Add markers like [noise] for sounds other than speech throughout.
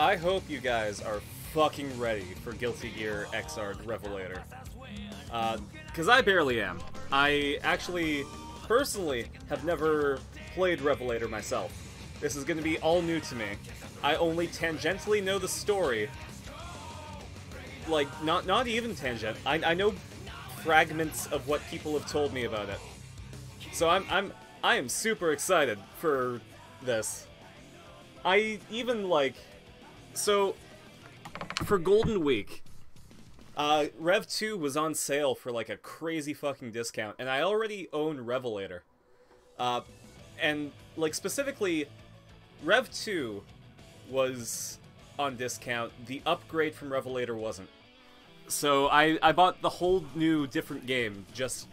I hope you guys are fucking ready for Guilty Gear Xrd Revelator. Because uh, I barely am. I actually, personally, have never played Revelator myself. This is going to be all new to me. I only tangentially know the story. Like, not not even tangent. I, I know fragments of what people have told me about it. So I'm I'm I am super excited for this. I even like so for Golden Week, uh, Rev 2 was on sale for like a crazy fucking discount, and I already own Revelator. Uh, and like specifically, Rev 2 was on discount. The upgrade from Revelator wasn't. So I, I bought the whole new different game just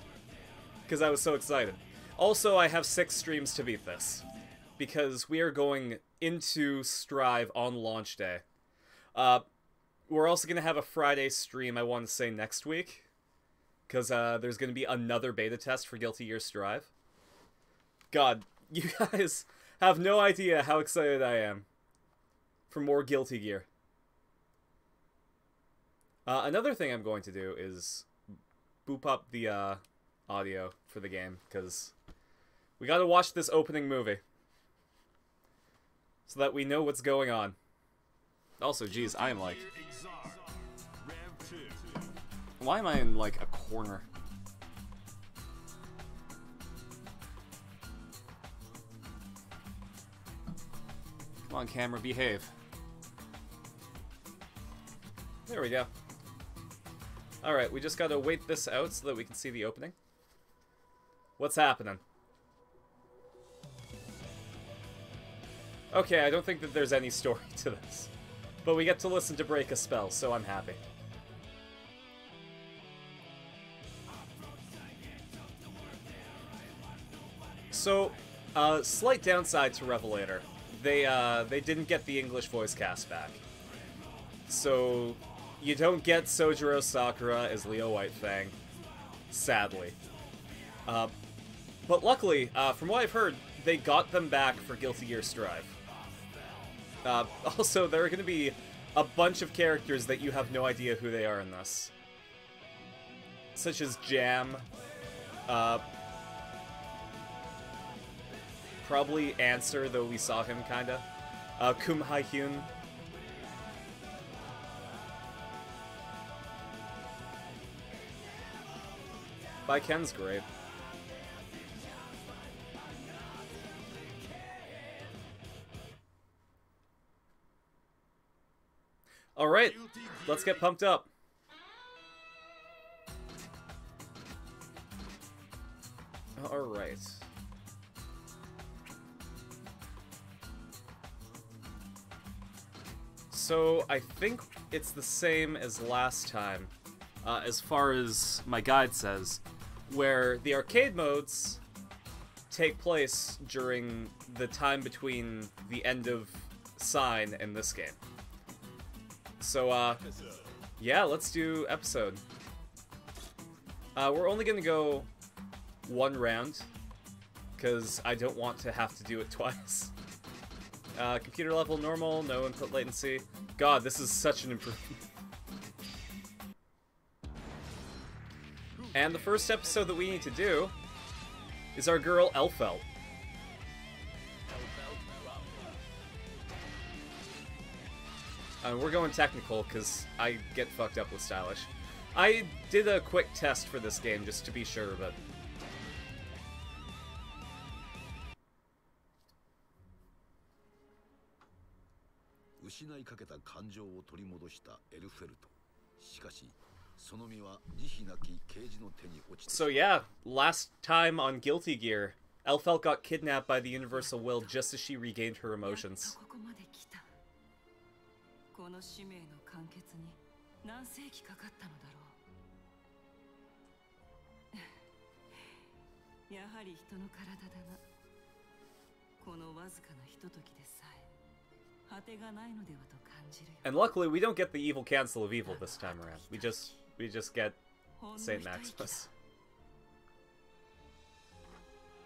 because I was so excited. Also, I have six streams to beat this because we are going into Strive on launch day. Uh, we're also going to have a Friday stream, I want to say, next week. Because uh, there's going to be another beta test for Guilty Gear Strive. God, [laughs] you guys have no idea how excited I am for more Guilty Gear. Uh, another thing I'm going to do is boop up the uh, audio for the game, because we gotta watch this opening movie. So that we know what's going on. Also, geez, I am like... Why am I in, like, a corner? Come on, camera, behave. There we go. Alright, we just gotta wait this out so that we can see the opening. What's happening? Okay, I don't think that there's any story [laughs] to this. But we get to listen to Break a Spell, so I'm happy. So, uh, slight downside to Revelator. They, uh, they didn't get the English voice cast back. So, you don't get Sojiro Sakura as Leo Whitefang, sadly. Uh, but luckily, uh, from what I've heard, they got them back for Guilty Gear Strive. Uh, [laughs] also, there are going to be a bunch of characters that you have no idea who they are in this. Such as Jam, uh, probably Answer, though we saw him kinda, uh, Kum Haehyun, By Ken's great. Alright, let's get pumped up. Alright. So, I think it's the same as last time, uh, as far as my guide says, where the arcade modes take place during the time between the end of Sign and this game. So, uh, yeah, let's do episode. Uh, we're only gonna go one round, because I don't want to have to do it [laughs] twice. Uh, computer level normal, no input latency. God, this is such an improvement. And the first episode that we need to do is our girl Elphelt. Uh, we're going technical because I get fucked up with stylish. I did a quick test for this game just to be sure, but... So yeah, last time on Guilty Gear, Elphelt got kidnapped by the Universal Will just as she regained her emotions. この使命の完結に何世紀かかったのだろ[laughs] うやはり人の体だなこのわずかなひとときでさえ果てがないのではと感じる And luckily we don't get the evil cancel of evil this time around. We just we just get Saint Maximus. [laughs]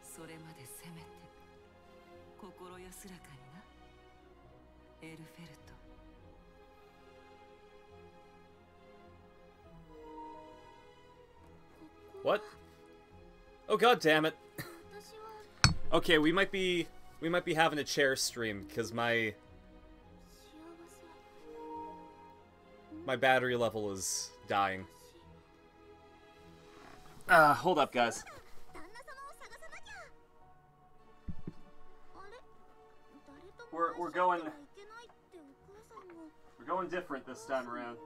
それまでせめて心安らかになエルフェルト What? Oh god damn it. okay, we might be we might be having a chair stream because my my battery level is dying. Uh, hold up guys. We're we're going we're going different this time around.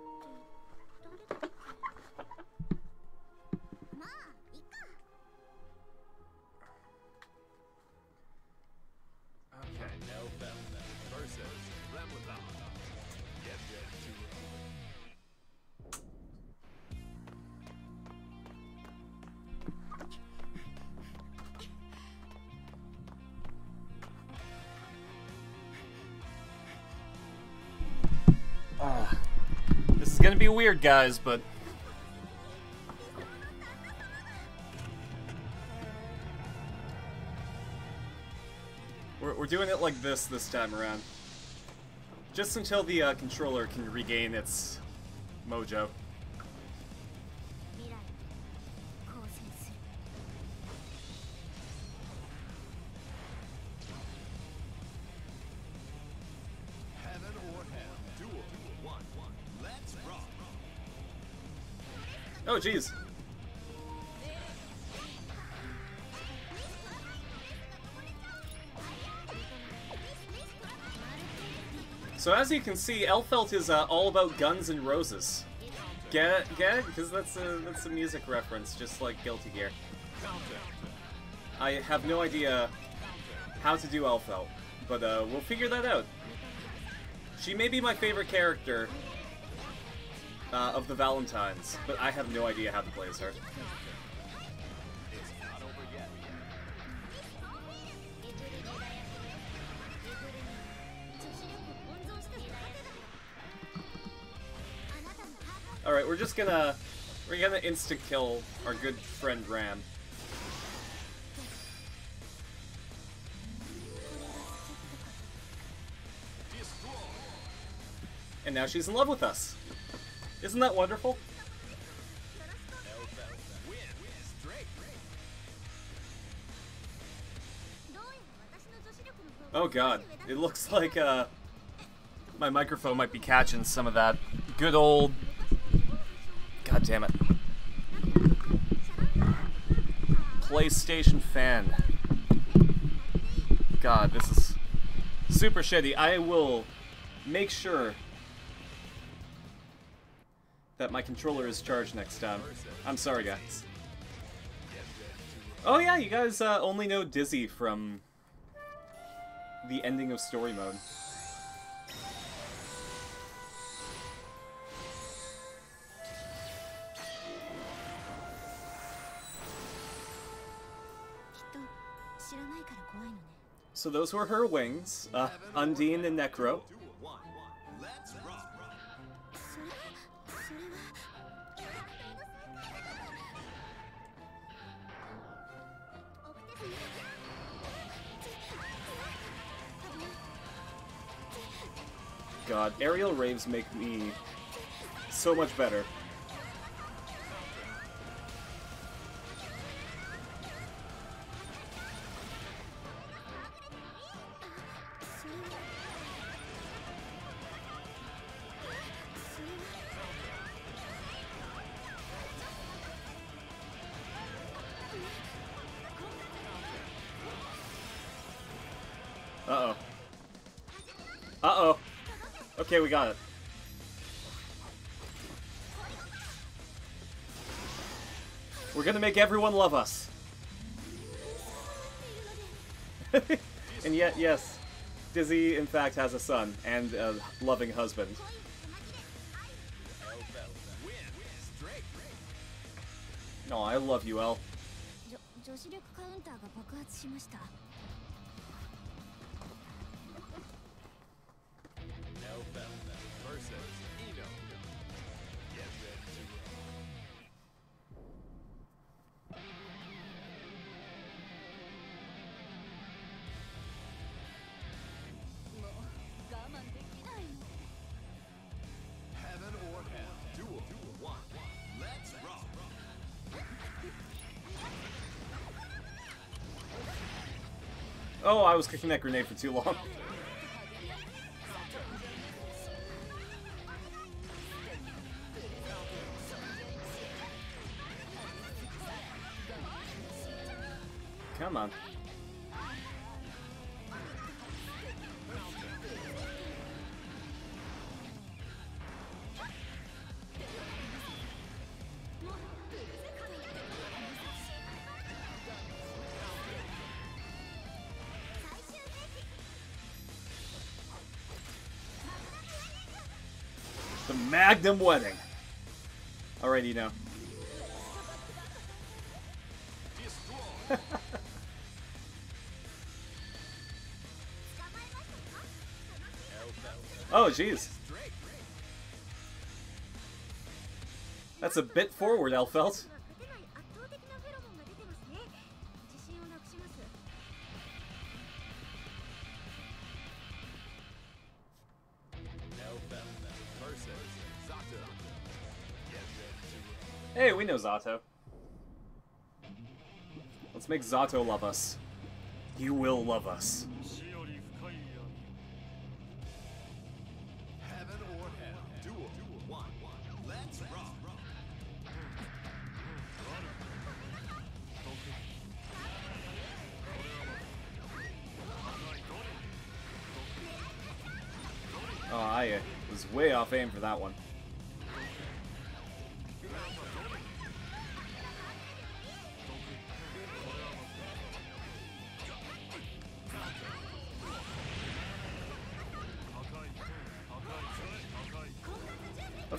Be weird, guys, but... We're, we're doing it like this this time around. Just until the uh, controller can regain its mojo. Oh, jeez. So as you can see, Elphelt is uh, all about guns and roses. Get it? Get it? Because that's a, that's a music reference, just like Guilty Gear. I have no idea how to do Elphelt, but uh, we'll figure that out. She may be my favorite character, uh, of the Valentines, but I have no idea how to play as her. Alright, we're just gonna... We're gonna insta-kill our good friend Ram. And now she's in love with us. Isn't that wonderful? Oh god, it looks like uh, my microphone might be catching some of that good old... God damn it. PlayStation fan. God, this is super shitty. I will make sure my controller is charged next time. I'm sorry, guys. Oh yeah, you guys uh, only know Dizzy from the ending of story mode. So those were her wings, uh, Undine and Necro. God, aerial raves make me so much better. Okay, we got it. We're gonna make everyone love us. [laughs] and yet, yes, Dizzy, in fact, has a son and a loving husband. No, I love you, El. Oh, I was kicking that grenade for too long. [laughs] Magnum Wedding. Alrighty, know. [laughs] oh, jeez. That's a bit forward, Elphelt. Zato. Let's make Zato love us. You will love us. Oh, I was way off aim for that one.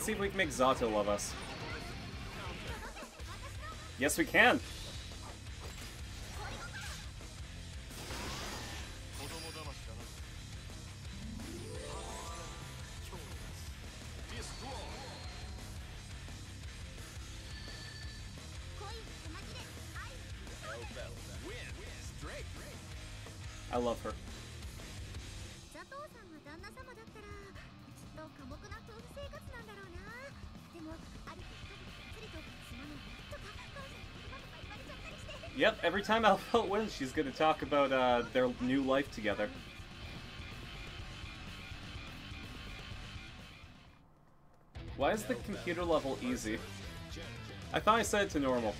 See if we can make Zato love us. Yes, we can! Yep, every time [laughs] Elphelt wins, she's gonna talk about uh, their new life together. Why is the computer level easy? I thought I set it to normal.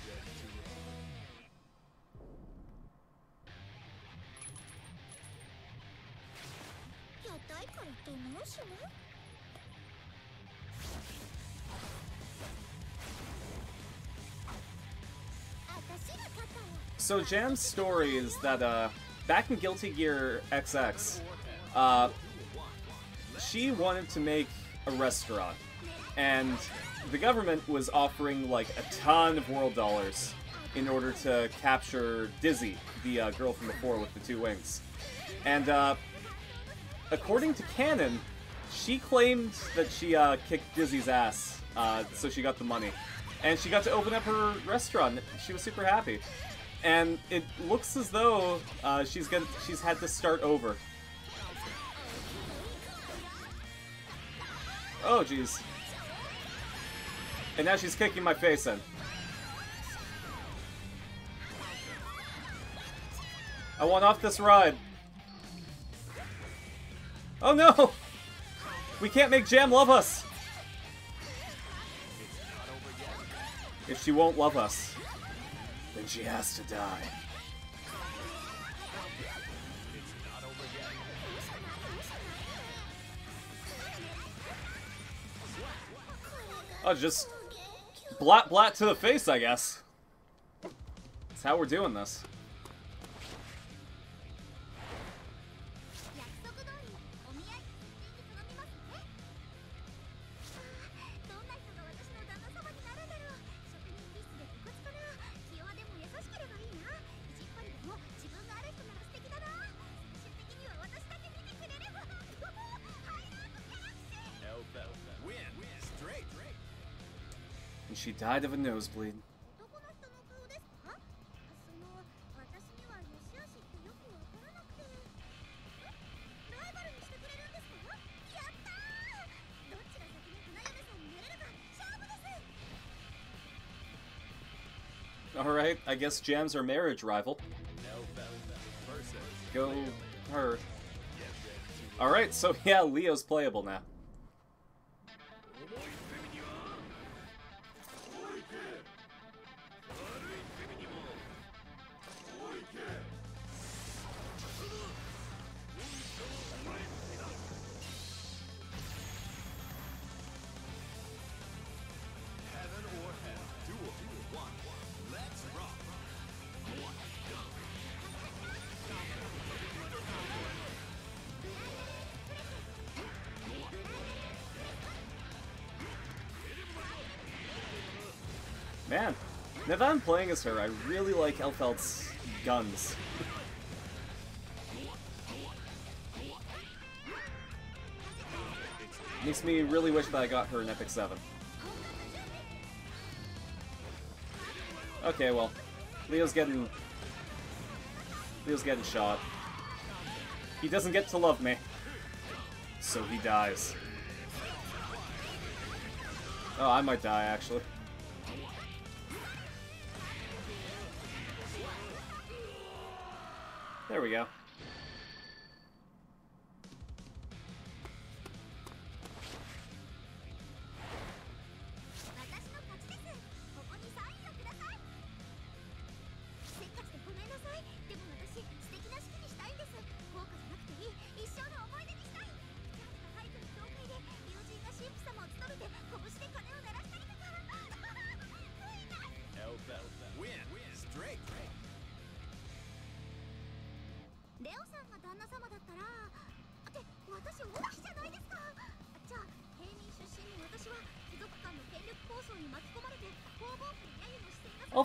Jam's story is that uh, back in Guilty Gear XX, uh, she wanted to make a restaurant, and the government was offering like a ton of world dollars in order to capture Dizzy, the uh, girl from before with the two wings. And uh, according to canon, she claimed that she uh, kicked Dizzy's ass, uh, so she got the money, and she got to open up her restaurant. She was super happy, and it looks as though uh, she's gonna she's had to start over. Oh jeez. And now she's kicking my face in. I want off this ride. Oh no! We can't make Jam love us! If she won't love us, then she has to die. Oh, just blat blat to the face, I guess. That's how we're doing this. died of a nosebleed. Alright, I guess Jam's our marriage rival. Go her. Alright, so yeah, Leo's playable now. Man, now that I'm playing as her, I really like Elphelt's guns. Makes me really wish that I got her in Epic 7. Okay, well, Leo's getting... Leo's getting shot. He doesn't get to love me. So he dies. Oh, I might die, actually.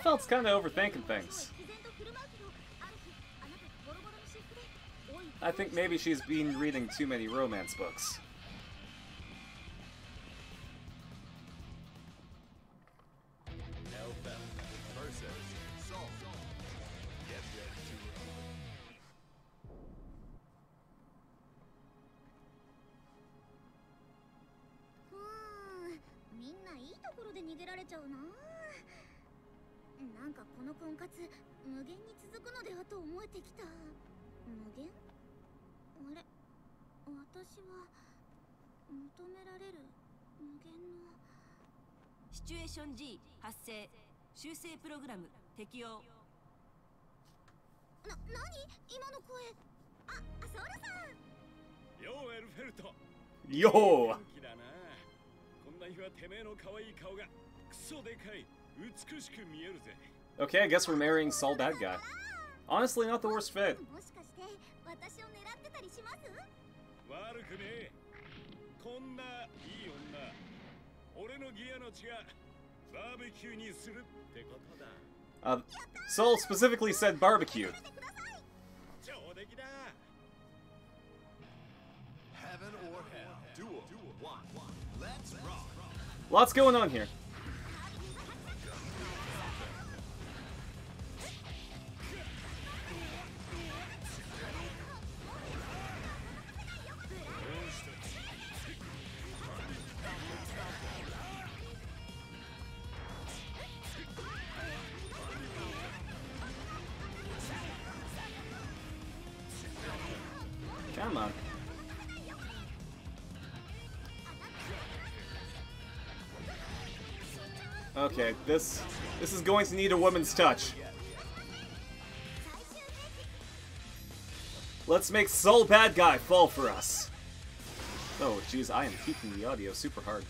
Felt's kind of overthinking things. I think maybe she's been reading too many romance books. シチュエーション G 発生修正プログラム適用な何今の声あソウルさんようエルフェルトようこんな日はてめえの可愛い顔がクソでかい美しく見えるぜ Okay, I guess we're marrying Sol Badguy. Honestly, not the worst fit. こんないい女 uh, Sol specifically said barbecue. Heaven or hell. Duel. Duel. One. One. Let's rock. Lots going on here. Okay, this this is going to need a woman's touch. Let's make Sol Badguy fall for us. Oh, jeez, I am keeping the audio super hard.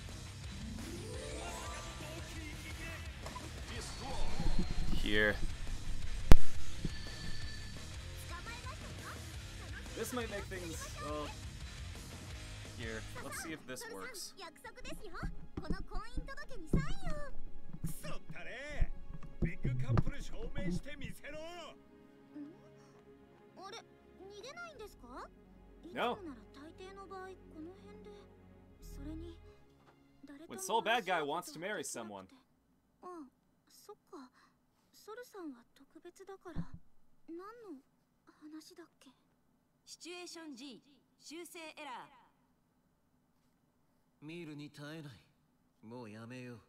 Here. This might make things, Here, let's see if this works. 約束ですよこの婚姻届にサインをクソったれ。ビッグカップル証明してみせろ。あれ逃げないんですか？いつ.もなら大抵の場合この辺で。それに誰と When も Soul Bad Guy 話 wants to marry someone. あそっか。ソルさんは特別だから。何の話だっけ？シチュエーション G 修正エラー。見るに耐えない。もうやめよう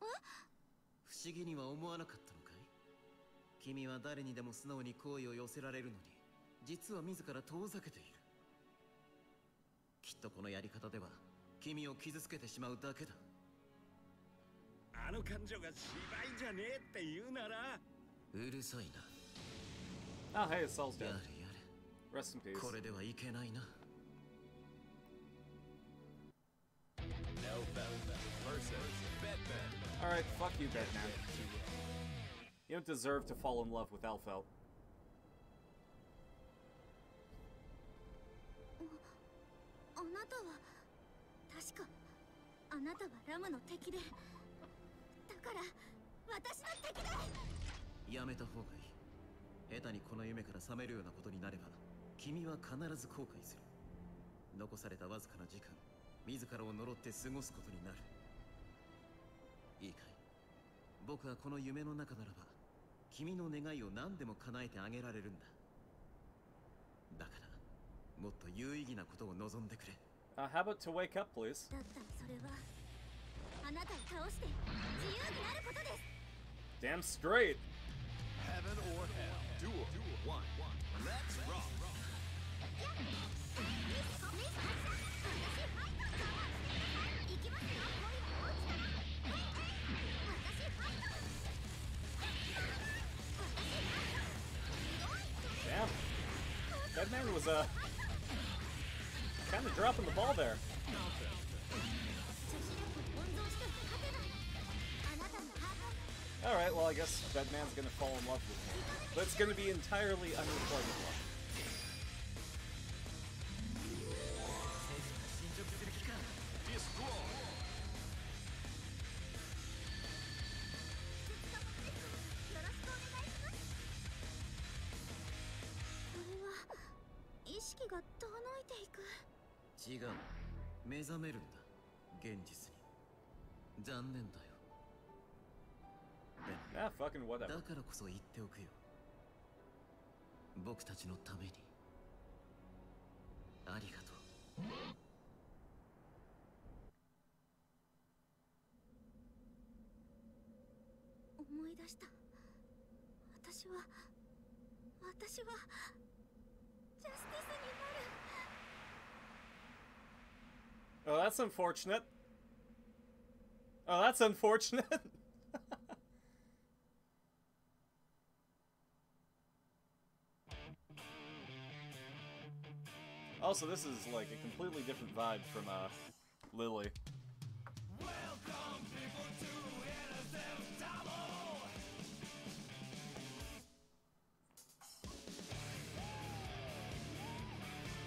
不思議には思わなかったのかい？君は誰にでも素直に好意を寄せられるのに実は自ら遠ざけている。きっとこのやり方では君を傷つけてしまうだけだ。あの感情が芝居じゃねえって言うなら。うるさい Oh, hey, it's や.れや Rest in れ peace. これではいけないな。Elfeld versus Batman. Alright, fuck you, Batman. You don't deserve to fall in love with Elfel. あなたは確かあなたはラムの敵でだから私の敵だやめた方がいい下手にこの夢から覚めるようなことになれば君は必ず後悔する残されたわずかな時間自らを呪って過ごすことになるいいかい？僕はこの夢の中ならば君の願いを何でも叶えてあげられるんだだからもっと有意義なことを望んでくれ Uh, how about to wake up, please? だったらそれはあなたを倒して自由になることです Damn straight! Heaven or hell. Duel. One. Let's rock. 行 was uh, kind of dropping the ball there. Alright, well I guess Bedman's gonna fall in love with me. But it's gonna be entirely unrequited love. 覚めるんだ。現実に。残念だよ。で Ah, fucking だ whatever. からこそ言っておくよ。僕たちのために。ありがとう。思い出した。私は私はジャスティスに Oh, that's unfortunate. Oh, that's unfortunate. [laughs] also, this is like a completely different vibe from uh, Lily.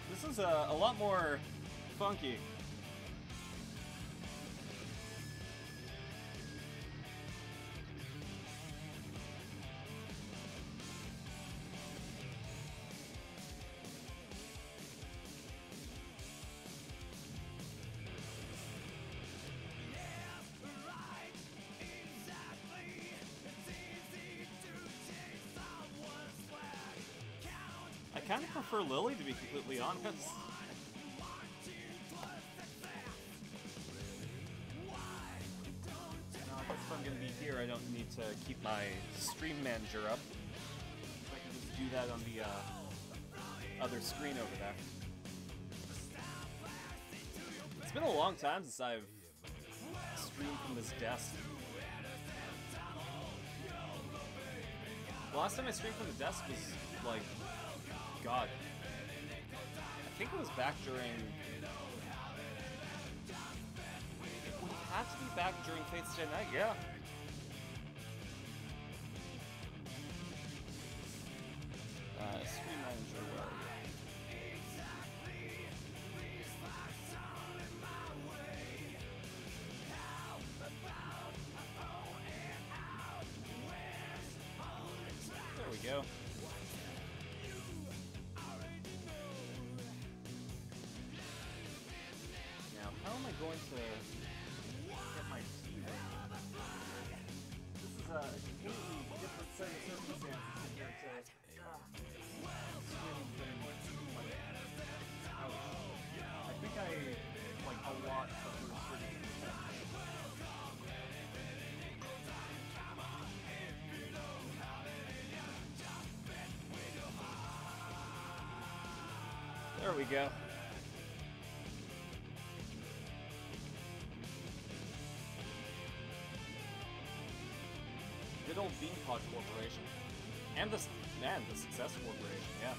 This is uh, a lot more funky. Kind of prefer Lily, to be completely honest. If I'm gonna be here, I don't need to keep my stream manager up. I can just do that on the uh, other screen over there. It's been a long time since I've streamed from this desk. The last time I streamed from the desk was like, God, I think it was back during. It would have to be back during Fate/stay night, yeah. Uh, stream manager, where? There we go. my this is a completely different set of circumstances compared to uh, I think I like a lot of. There we go. Old Beanpot Corporation. And the, man, the Success Corporation, yeah.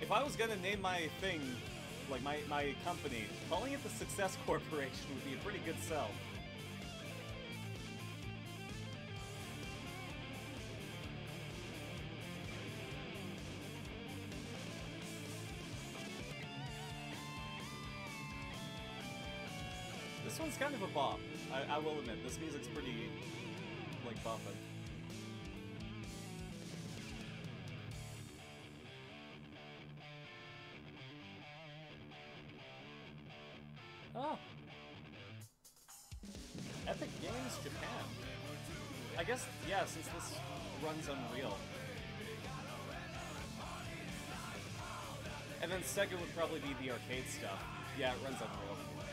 If I was gonna name my thing, like my, my company, calling it the Success [laughs] Corporation would be a pretty good sell. This one's kind of a bop. I, I will admit, this music's pretty, bopping. Oh. Ah. Epic Games Japan. I guess, yeah, since this runs Unreal. And then Sega would probably be the arcade stuff. Yeah, it runs Unreal.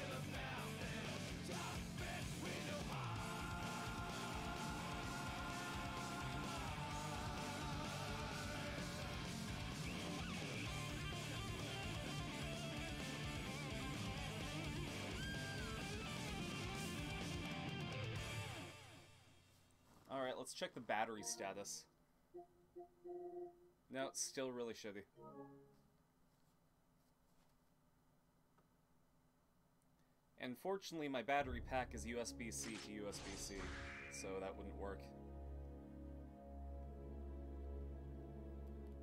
Let's check the battery status. No, it's still really shitty. And fortunately, my battery pack is USB-C to USB-C, so that wouldn't work.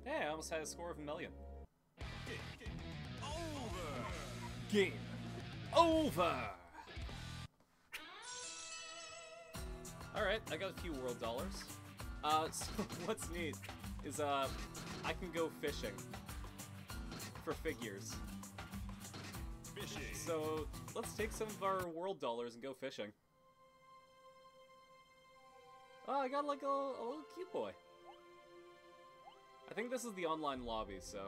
Hey, I almost had a score of a million. Game over! Alright, I got a few world dollars. Uh, [laughs] so what's neat is, uh, I can go fishing for figures. Fishing. So let's take some of our world dollars and go fishing. Oh, I got like a, a little cute boy. I think this is the online lobby, so.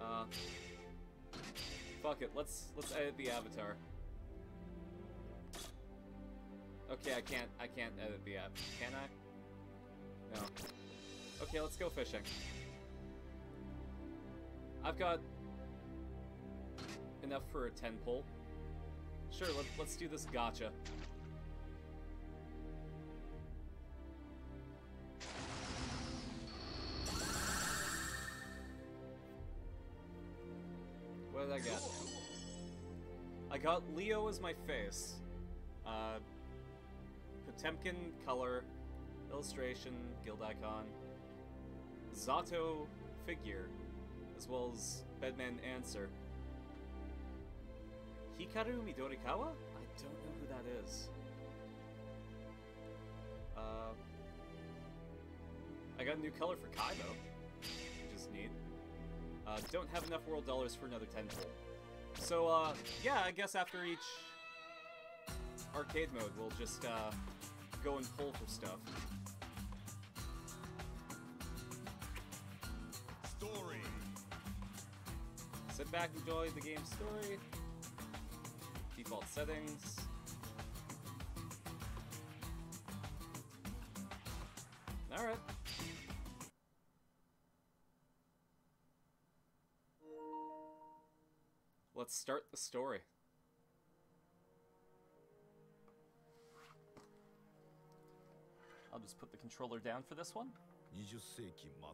Uh, fuck it. Let's let's edit the avatar. Okay, I can't I can't edit the app. Can I? No. Okay, let's go fishing. I've got enough for a 10 pull. Sure, let, let's do this gacha. What did I get? I got Leo as my face. Uh, Potemkin color, illustration, guild icon, Zato figure, as well as Bedman answer. Hikaru Midorikawa? I don't know who that is. Uh, I got a new color for Kaido, which is neat. Uh, don't have enough world dollars for another 10 pull. So, uh, yeah, I guess after each arcade mode, we'll just, uh, go and pull for stuff. Story. Sit back, enjoy the game's story. Default settings. Alright. Let's start the story. just put the controller down for this one. 20世紀末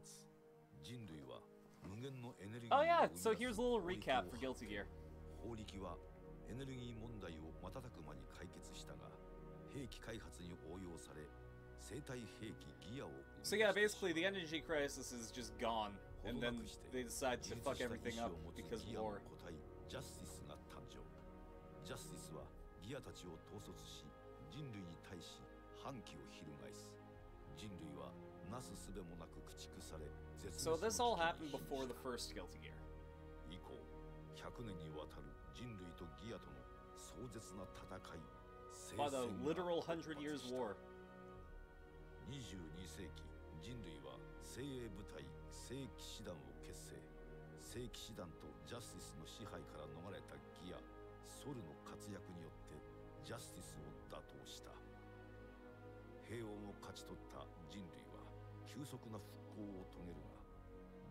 人類は無限のエネルギー Oh を yeah, 生み so 出す here's a little 法力 recap を for Guilty Gear. 法力はエネルギー問題を瞬く間に解決したが兵器開発に応用され生体兵器ギアを So yeah, basically the energy crisis is just gone, and then they decide to fuck everything up because of war. 個体ジャスティスが誕生ジャスティスはギアたちを統率し人類に対し反旗を翻す So 滅 this の all happened before the first Guilty Gear. 以降100年にわたる人類とギアとの壮絶な戦い By the した War. 22世紀人類は精鋭部隊聖騎士団を結成聖騎士団とジャスティスの支配から逃れたギアソルの活躍によってジャスティスを打倒した平穏を勝ち取った人類は急速な復興を遂げるが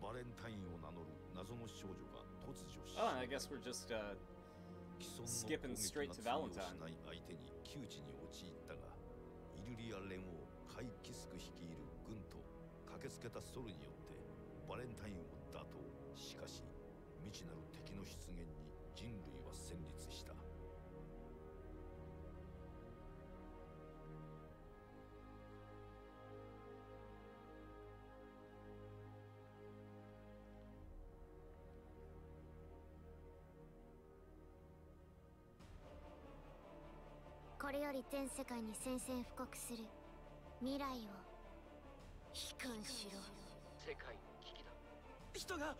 バレンタインを名乗る謎の少女が突如死 Oh, I guess we're just uh 既存の skipping. しない相手に窮地に陥ったがイルリア連王カイ・キスク率いる軍と駆けつけたソルによってバレンタインを打倒しかし未知なる敵の出現に人類れより全世界に宣戦布告する。未来を。悲観しろ。世界の危機だ。人が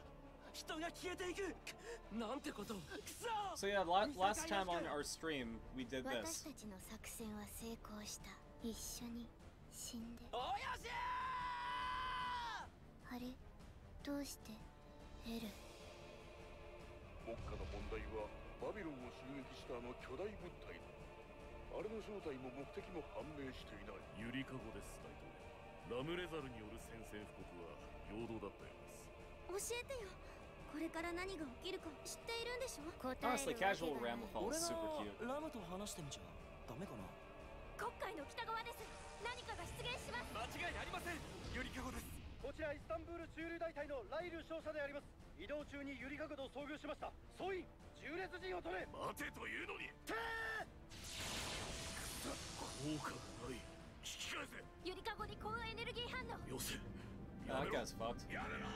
人が消えていく。なんてこと。くそ。So yeah, la- last time on our stream we did 私 this. たちの作戦は成功した。一緒に死んで。おやしあれ？どうして？エル。目下の問題はバビロンを襲撃したあの巨大物体だあれの正体も目的も判明していない。ゆりかごです。大統領ラムレザルによる宣戦布告は陽動だったようです。教えてよ。これから何が起きるか知っているんでしょ？答え Honestly, るわけ casual がない Ramblefall 俺 is super が cute. ラムと話してみちゃダメかな？国海の北側です。何かが出現します。間違いありません。ゆりかごです。こちらイスタンブール駐留大隊のライル少佐であります。移動中にユリカゴと遭遇しました。総員縦列陣を取れ。待てというのに効果がない。引き返せ。ゆりかごに高エネルギー反応。よせ。Oh, that guy's fucked. やめろ。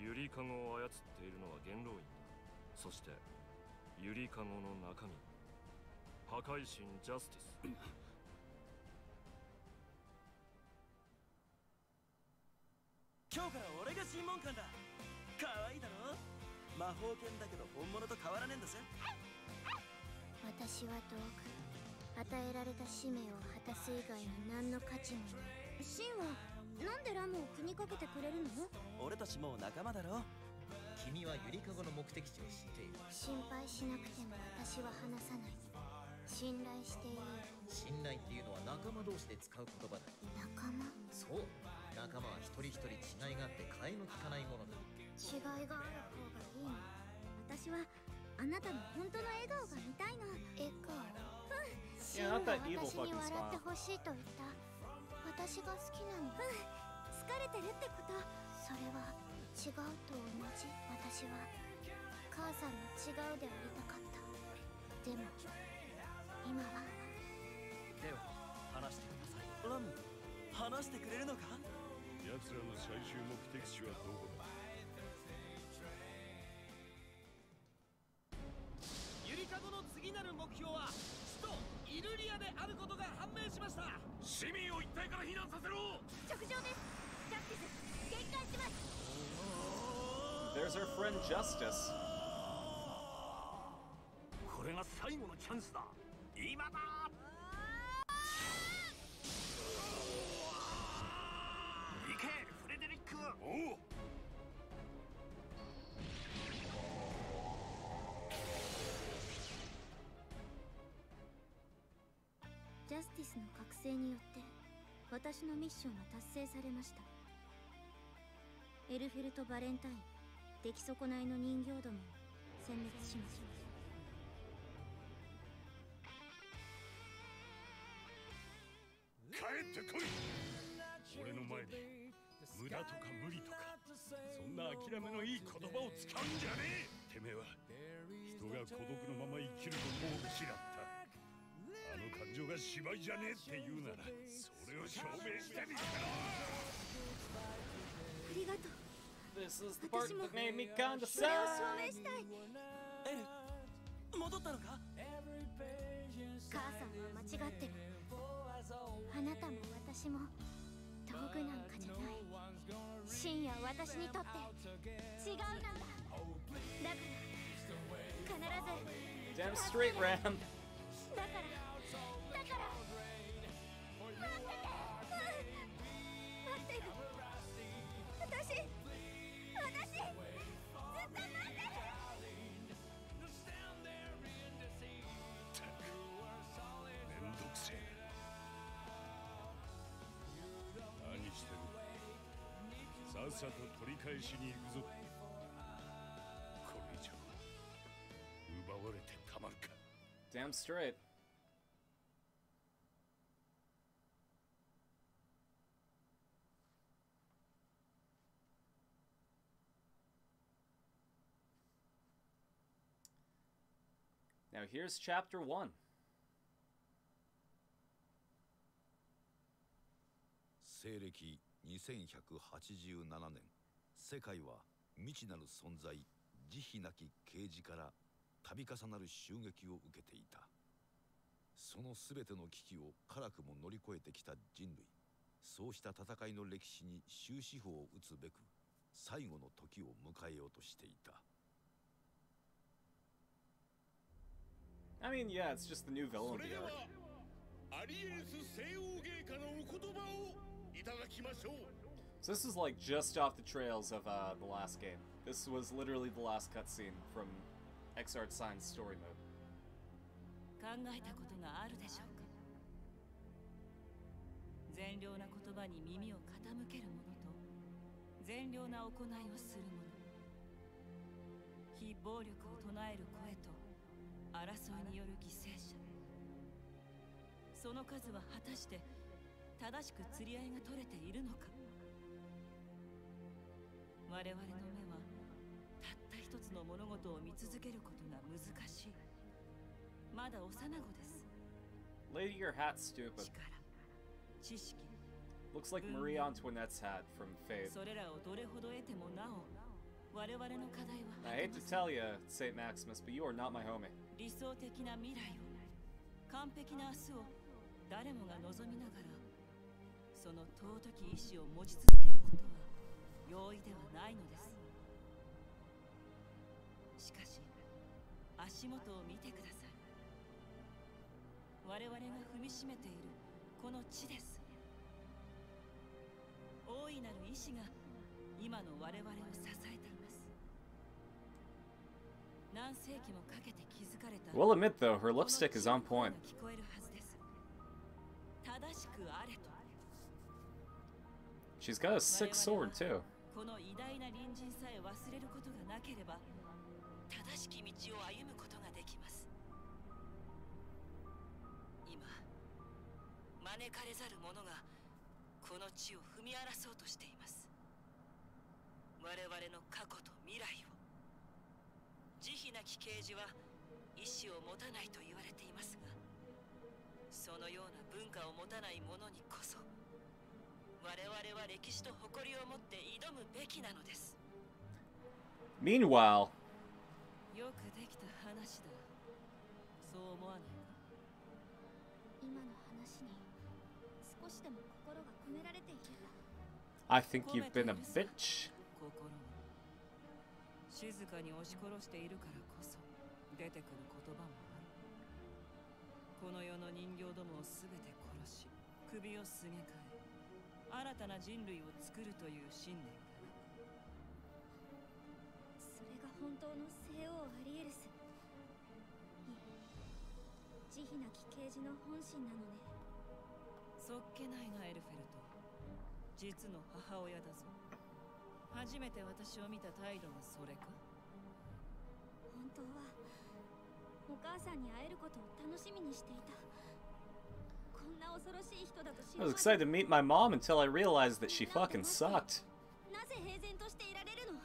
ゆりかごを操っているのは元老院だ。そしてゆりかごの中身。破壊神ジャスティス。[coughs] 今日から俺が審問官だ。可愛いだろ？魔法剣だけど本物と変わらねえんだぜ私は道具与えられた使命を果たす以外に何の価値もない。シンはなんでラムを気にかけてくれるの？俺たちもう仲間だろ。君はゆりかごの目的地を知っている。心配しなくても私は話さない。信頼している。信頼っていうのは仲間同士で使う言葉だ。仲間？そう。仲間は一人一人違いがあって替えの利かないものだ。違いがある方がいいの。私はあなたの本当の笑顔が見たいの。笑顔。うん。シン evil 私に笑って.ほしいと言った。私が好きなのうん。疲れてるってこと。それは違うと同じ。私は母さんの違うでありたかった。でも今は。では話してください。ラム話してくれるのか？奴らの最終目的地はどこだ？目標は首都イルリアであることが判明しました。市民を一体から避難させろ。直上です。ジャスティス限界します。There's our friend Justice. これが最後のチャンスだ。今だ。行けフレデリック。おうの覚醒によって私のミッションは達成されました。エルフェルとバレンタイン出来損ないの人形どもを殲滅します。帰ってこい。俺の前で無駄とか無理とかそんな諦めのいい言葉を使うんじゃねえ。てめえは人が孤独のまま生きることを嫌った。あの感情が芝居じゃねえって言うならそれを証明してみせろありがとう This is the part that made me kinda それを証 sad. 明したい。エル戻ったのか？母さんは間違ってる。あなたも私も道具なんかじゃない。深夜私にとって違うなんだ。だから必ず Damn straight, Ram. だからだから待っててうん待ってる私私ずっと待ってるめんどくせえな何してる っさと取り返しに行くぞこれ以上奪われてたまるか Damn straight. Now here's chapter 1. 西暦2187年。世界は未知なる存在慈悲なき啓示から度重なる襲撃を受けていたその全ての危機を辛くも乗り越えてきた人類そうした戦いの歴史に終止符を打つべく最後の時を迎えようとしていた I mean, yeah, it's just the new villain. So this is like just off the trails of uh, the last game. This was literally the last cutscene from Xrd Sign's story mode. 争いによる犠牲者その数は果たして正しく釣り合いが取れているのか我々の目はたった一つの物事を見続けることが難しいまだ幼子です Lady, your hat's stupid. 力知識 Looks like Marie Antoinette's hat from Fade. それらをどれほど得てもなお我々の課題は I hate to tell you, St. Maximus, but you are not my homie. 理想的な未来を完璧な明日を誰もが望みながらその尊き意志を持ち続けることは容易ではないのです。しかし足元を見てください。我々が踏みしめてい。るこの地です。大いなる意志が今の我々を支え We'll admit, though, her lipstick is on point. She's got a sick sword, too. 慈悲なき啓示は意志を持たないと言われていますがそのような文化を持たない者にこそ我々は歴史と誇りを持って挑むべきなのです。Meanwhile, よくできた話だ。そう思わない。か今の話に少しでも心が込められていれば。I think you've been a bitch. 静かに押し殺しているからこそ出てくる言葉もある。この世の人形どもを全て殺し首をすげ替え新たな人類を作るという信念だなそれが本当の聖王アリエルス。いえ慈悲なき啓示の本心なのね。そっけないなエルフェルト。実の母親だぞ。初めて私を見た態度がそれか？本当はお母さんに会えることを楽しみにしていた。こんな恐ろしい人だと知 I る was excited to meet my mom until I realized that she fucking sucked. なぜ平然としていられるの？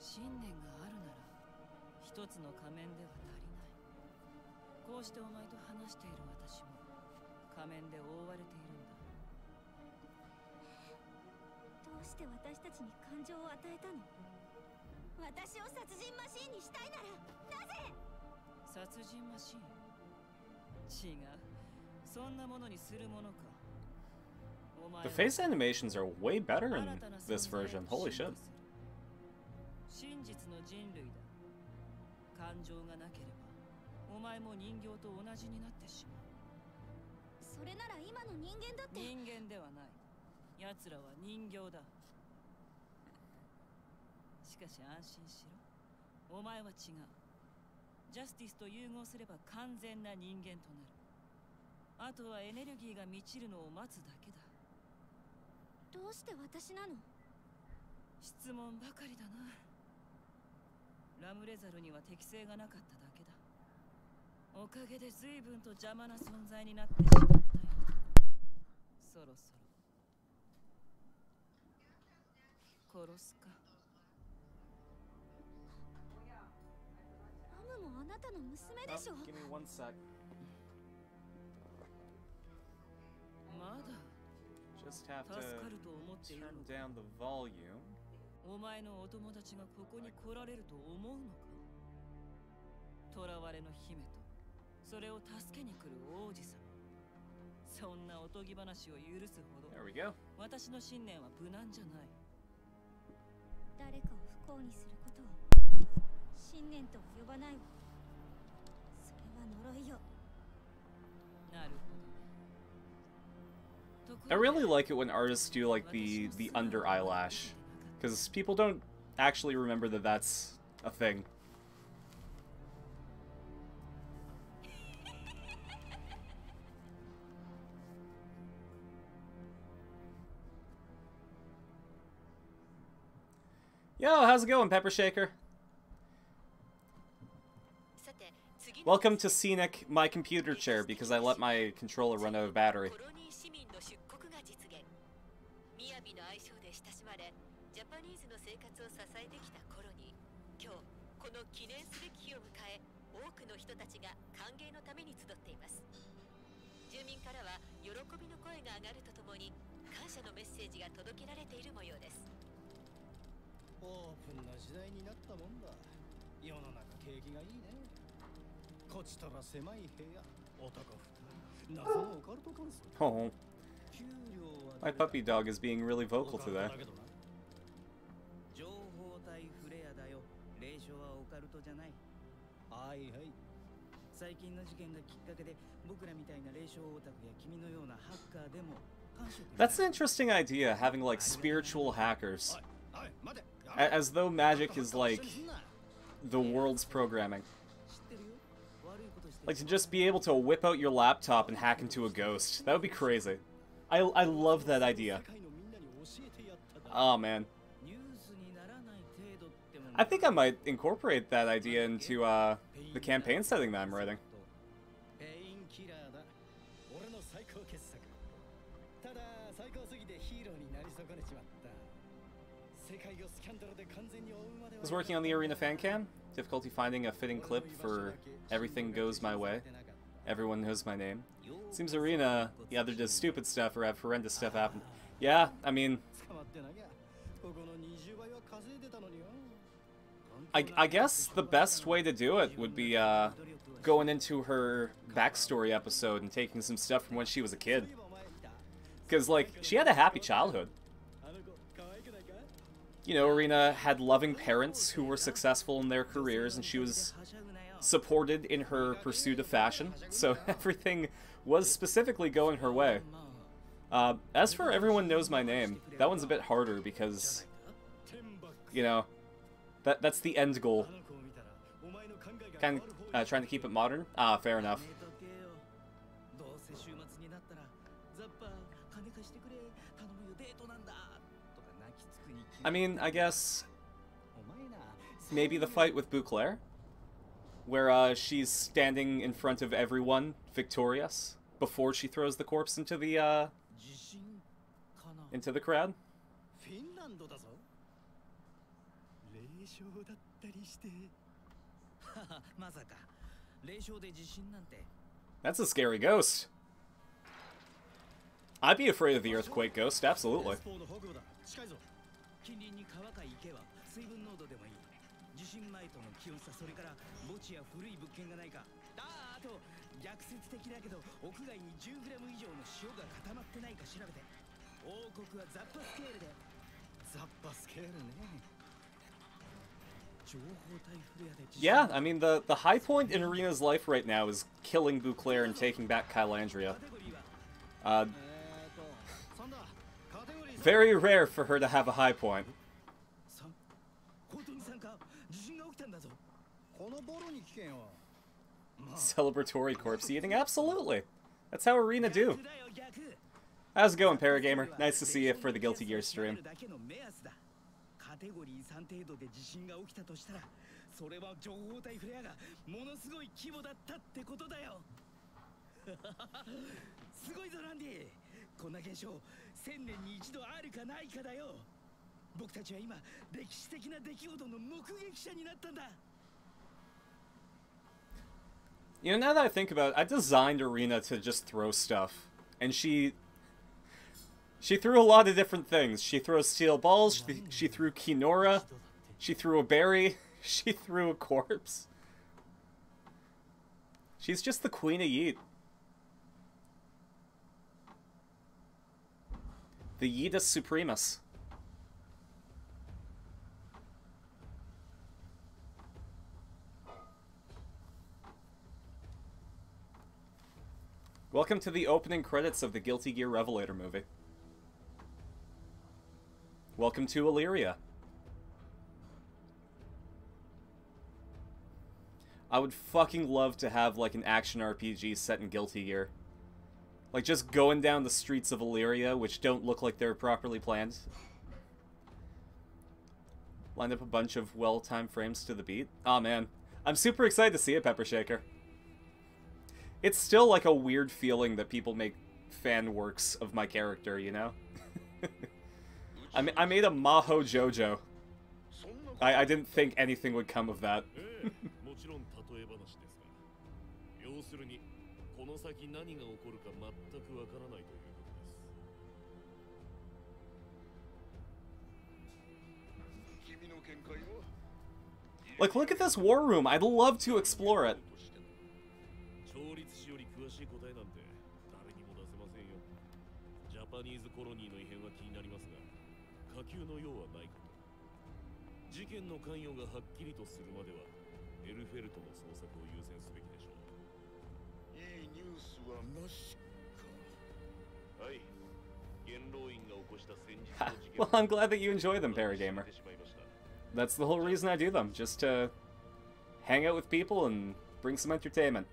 信念があるなら一つの仮面では足りない。こうしてお前と話している私も仮面で覆われているうして私たちに感情を与えたの？私を殺人マシーンにしたいならなぜ？殺人マシーン？違う。そんなものにするものか。お前 The は face animations are way better in this version. を Holy 信 shit. とする真実の人類だ。感情がなければお前も人形と同じになってしまう。それなら今の人間だって。人間ではない。奴らは人形だしかし安心しろ。お前は違う。ジャスティスと融合すれば完全な人間となる。あとはエネルギーが満ちるのを待つだけだ。どうして私なの？質問ばかりだな。ラムレザルには適性がなかっただけだ。おかげで随分と邪魔な存在になってしまったよそろそろ。殺すかもあなたの娘でしょ。Oh, give me one sec. まだ Just have 助か to ると思っている turn down the volume. お前のお友達がここに来られると思うのか。囚われの姫と。それを助けに来る王子様。そんなおとぎ話を許すほど。There we go. 私の信念は無難じゃない。誰かを不幸にすることを。信念とは呼ばないわ I really like it when artists do like the the under eyelash, because people don't actually remember that that's a thing. [laughs] Yo, how's it going, Pepper Shaker? Welcome to Scenic My Computer Chair because I let my controller run out of battery. コロニー市民の出国が実現みやびの愛称で親しまれジャパニーズの生活を支えてきたコロニー今日この記念すべき日を迎え多くの人たちが歓迎のために集っています住民からは喜びの声が上がるとともに感謝のメッセージが届けられている模様ですオープンな時代になったもんだ世の中景気がいいね こちとら狭い部屋男二人謎のオカルト観測 Oh, 給料は my puppy dog is being really vocal today. 情報体フレアだよ霊障はオカルトじゃないはいはい最近の事件がきっかけで僕らみたいな霊障オタクや君のようなハッカーでも感触になる That's an interesting idea, having like spiritual hackers. はい待て A- As though magic is like the world's programming. Like, to just be able to whip out your laptop and hack into a ghost. That would be crazy. I, I love that idea. Oh, man. I think I might incorporate that idea into uh, the campaign setting that I'm writing. I was working on the arena fan cam? Difficulty finding a fitting clip for Everything Goes My Way. Everyone knows my name. Seems Arena either does stupid stuff or have horrendous stuff happen. Yeah, I mean... I, I guess the best way to do it would be uh, going into her backstory episode and taking some stuff from when she was a kid. Because, like, she had a happy childhood you know, Arena had loving parents who were successful in their careers, and she was supported in her pursuit of fashion, [laughs] so everything was specifically going her way. Uh, as for Everyone Knows My Name, that one's a bit harder because, you know, that that's the end goal. Kind of uh, trying to keep it modern? Ah, fair enough. I mean, I guess maybe the fight with Bouclair, where uh, she's standing in front of everyone, victorious, before she throws the corpse into the uh, into the crowd. That's a scary ghost. I'd be afraid of the earthquake ghost, absolutely. 近隣に川か池は水分濃度でもいい。地震前との気温差それから墓地や古い物件がないか。あああと逆説的だけど屋外に 10g 以上の塩が固まってないか調べて。王国はザッパスケールで。ザッパスケールね。Yeah, I mean the the high point in Arena's life right now is killing Bouclair and taking back Kylandria. Uh, very rare for her to have a high point. Celebratory corpse eating? Absolutely. That's how Arena do. How's it going, Paragamer? Nice to see you for the Guilty Gear stream. [laughs] だけの目安だ カテゴリー3程度で地震が起きたとしたらそれは情報体フレアがものすごい規模だったってことだよすごいぞランディこんな現象千年に一度あるかないかだよ僕たちは今歴史的な出来事の目撃者になったんだ You know, now that I think about it, I designed Arena to just throw stuff. And she... She threw a lot of different things. She throws steel balls, she, she threw Kinora, she threw a berry, [laughs] she threw a corpse. She's just the queen of Yeet. The Yeetus Supremus. Welcome to the opening credits of the Guilty Gear Revelator movie. Welcome to Illyria. I would fucking love to have like an action RPG set in Guilty Gear. Like just going down the streets of Illyria, which don't look like they're properly planned. Line up a bunch of well-timed frames to the beat. oh, man. I'm super excited to see it, Pepper Shaker. It's still like a weird feeling that people make fan works of my character, you know? [laughs] I, ma I made a Maho Jojo. I, I didn't think anything would come of that. [laughs] 先何が起こるか全くわからないということです君の見解は Like, look at this war room. I'd love to explore it. [laughs] well, I'm glad that you enjoy them, Paragamer. てしまいました That's the whole reason I do them, just to hang out with people and bring some entertainment.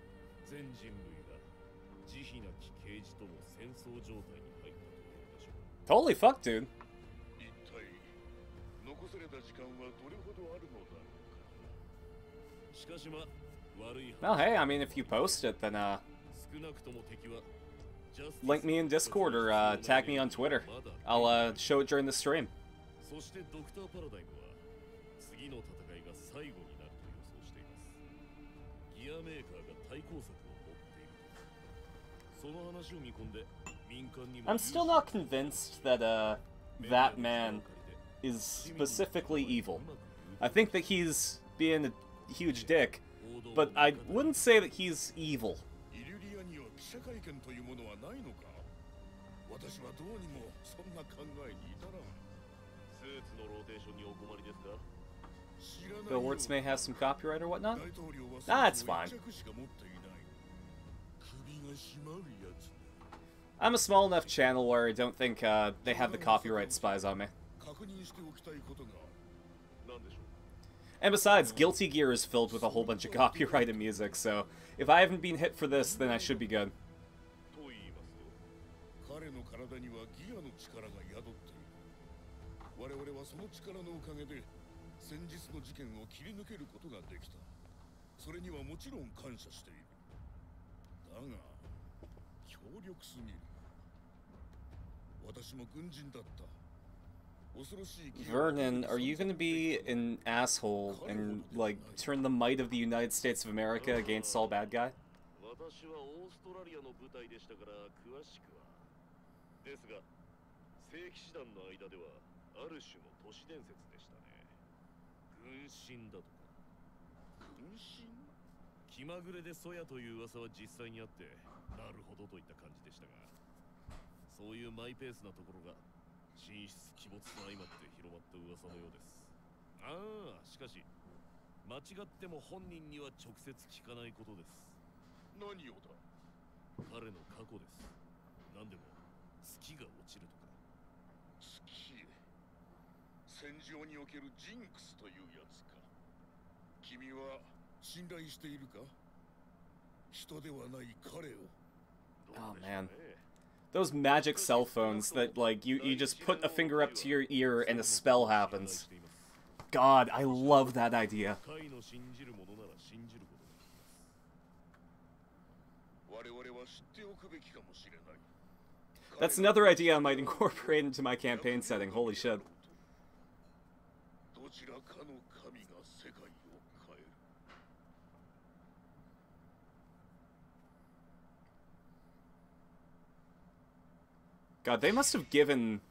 全人類が慈悲なき刑事との戦争状態に入ったというのでしょう Holy fuck, dude. 一体残された時間はどれほどあるのだろうかしかしまあ悪い Well, hey, I mean, if you post it, then, uh, 少なくとも敵は Link me in Discord or uh, tag me on Twitter. I'll uh, show it during the stream. I'm still not convinced that uh, that man is specifically evil. I think that he's being a huge dick, but I wouldn't say that he's evil. イリュリアには記者会見というものはないのか私はどうにもそんな考えに至らんスーツのローテーションにお困りですか Billboards may have some copyright or whatnot. 大統領は Ah, it's fine. 一着しか持っていない首が締まるやつ I'm a small enough channel where I don't think uh, they have the copyright spies on me. And besides, Guilty Gear is filled with a whole bunch of [laughs] copyrighted music, so if I haven't been hit for this, then I should be good. Vernon, are you gonna be an asshole and, like, turn the might of the United States of America against all bad guy? 私はオーストラリアの部隊でしたから詳しくはですが聖騎士団の間ではある種の都市伝説でしたね。軍神だとか。軍神気まぐれでソヤという噂は実際にあってなるほどといった感じでしたがそういうマイペースなところが神出鬼没と相まって広まった噂のようです。ああしかし間違っても本人には直接聞かないことです。何をだ？彼の過去です。何でも月が落ちるとか。月へ。戦場におけるジンクスというやつか。君は信頼しているか？人ではない彼を。Oh man. Those magic cell phones that, like, you, you just put a finger up to your ear and a spell happens. God, I love that idea. That's another idea I might incorporate into my campaign setting, holy shit. God, they must have given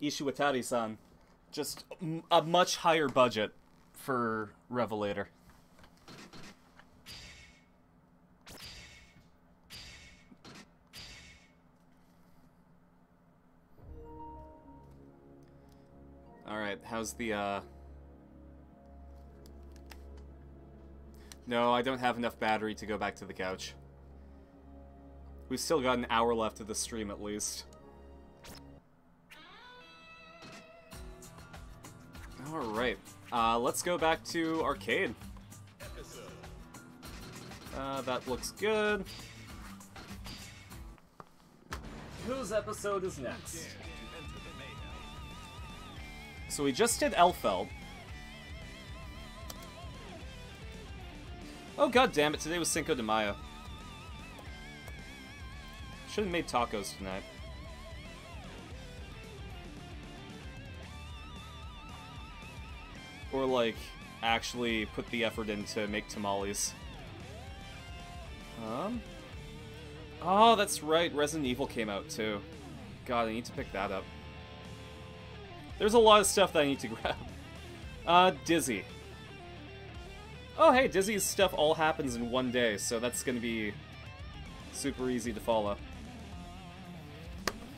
Ishiwatari-san just a much higher budget for Revelator. Alright, how's the, uh... No, I don't have enough battery to go back to the couch. We've still got an hour left of the stream at least. Alright, uh, let's go back to arcade. Uh, that looks good. Whose episode is next? So we just did Elphelt. Oh god damn it, today was Cinco de Mayo. Should have made tacos tonight. Or like actually put the effort in to make tamales. Um Oh, that's right, Resident Evil came out too. God, I need to pick that up. There's a lot of stuff that I need to [laughs] grab. Uh, Dizzy. Oh, hey, Dizzy's stuff all happens in one day, so that's gonna be super easy to follow.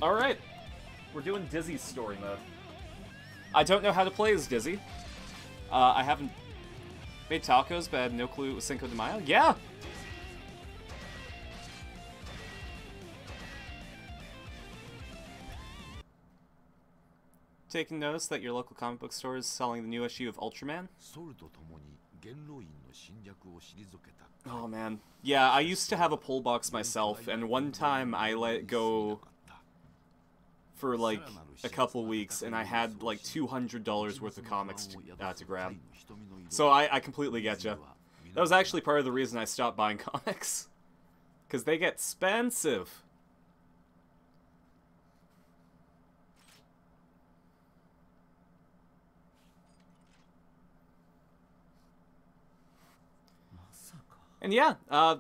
Alright. We're doing Dizzy's story mode. I don't know how to play as Dizzy. Uh, I haven't made tacos, but I had no clue it was Cinco de Mayo. Yeah! Taking notice that your local comic book store is selling the new issue of Ultraman? Oh man. Yeah, I used to have a pull box myself, and one time I let go for like a couple weeks, and I had like $200 worth of comics to, uh, to grab. So I, I completely get you. That was actually part of the reason I stopped buying [laughs] comics. Because they get expensive. And yeah, uh,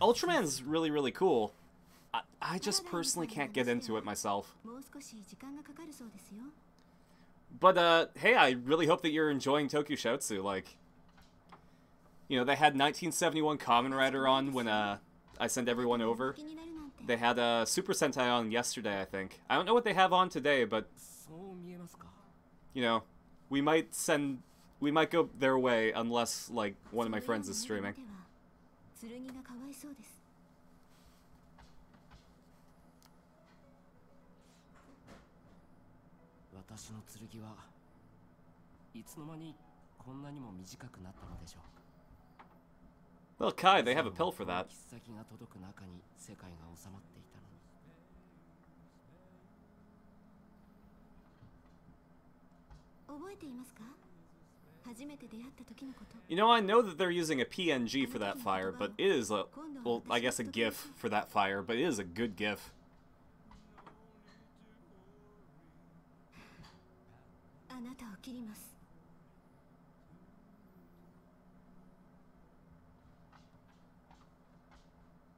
Ultraman's really, really cool. I just personally can't get into it myself. But, uh, hey, I really hope that you're enjoying Tokusatsu. Like, you know, they had 1971 Kamen Rider on when uh, I sent everyone over. They had uh, Super Sentai on yesterday, I think. I don't know what they have on today, but, you know, we might send, we might go their way unless, like, one of my friends is streaming. 私の剣はいつの間にこんなにも短くなったのでしょう Well, Ky, they have a pill for that. You know, I know that they're using a PNG for that fire, but it is a, well, I guess a GIF for that fire, but it is a good GIF. あなたを切ります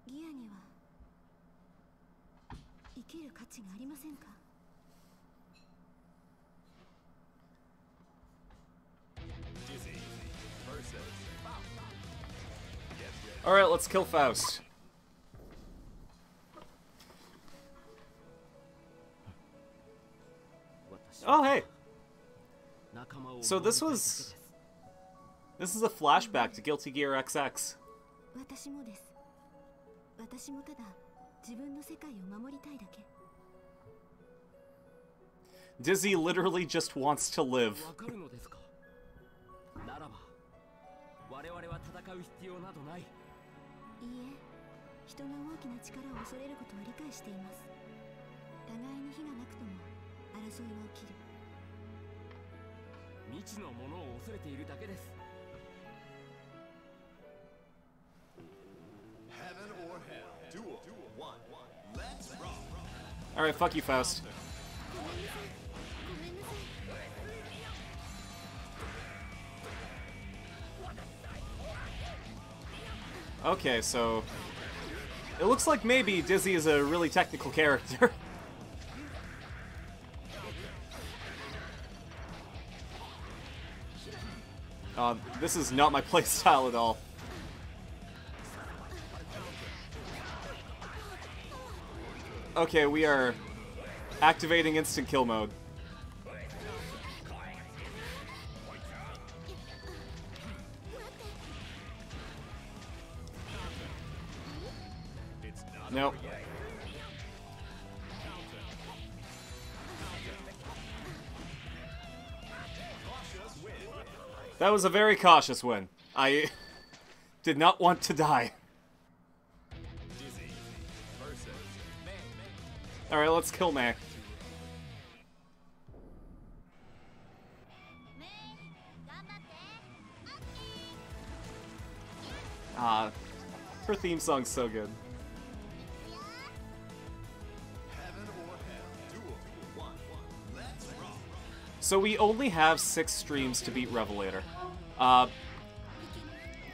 ギアには生きる価値がありませんか Alright, let's kill Faust. Oh, hey. So this was... This is a flashback to Guilty Gear XX. Dizzy literally just wants to live. 未知のものを恐れているだけです Heaven or hell. Duel. One. Let's rock. Alright, fuck you, Faust. ごめんなさいごめんなさい Okay, so... It looks like maybe Dizzy is a really technical character. [laughs] Uh, this is not my [laughs] playstyle at all. Okay, we are activating instant kill mode. Nope. That was a very cautious win. I did not want to die. Alright, let's kill Mac. Ah, her theme song's so good. So we only have six streams to beat Revelator. Uh,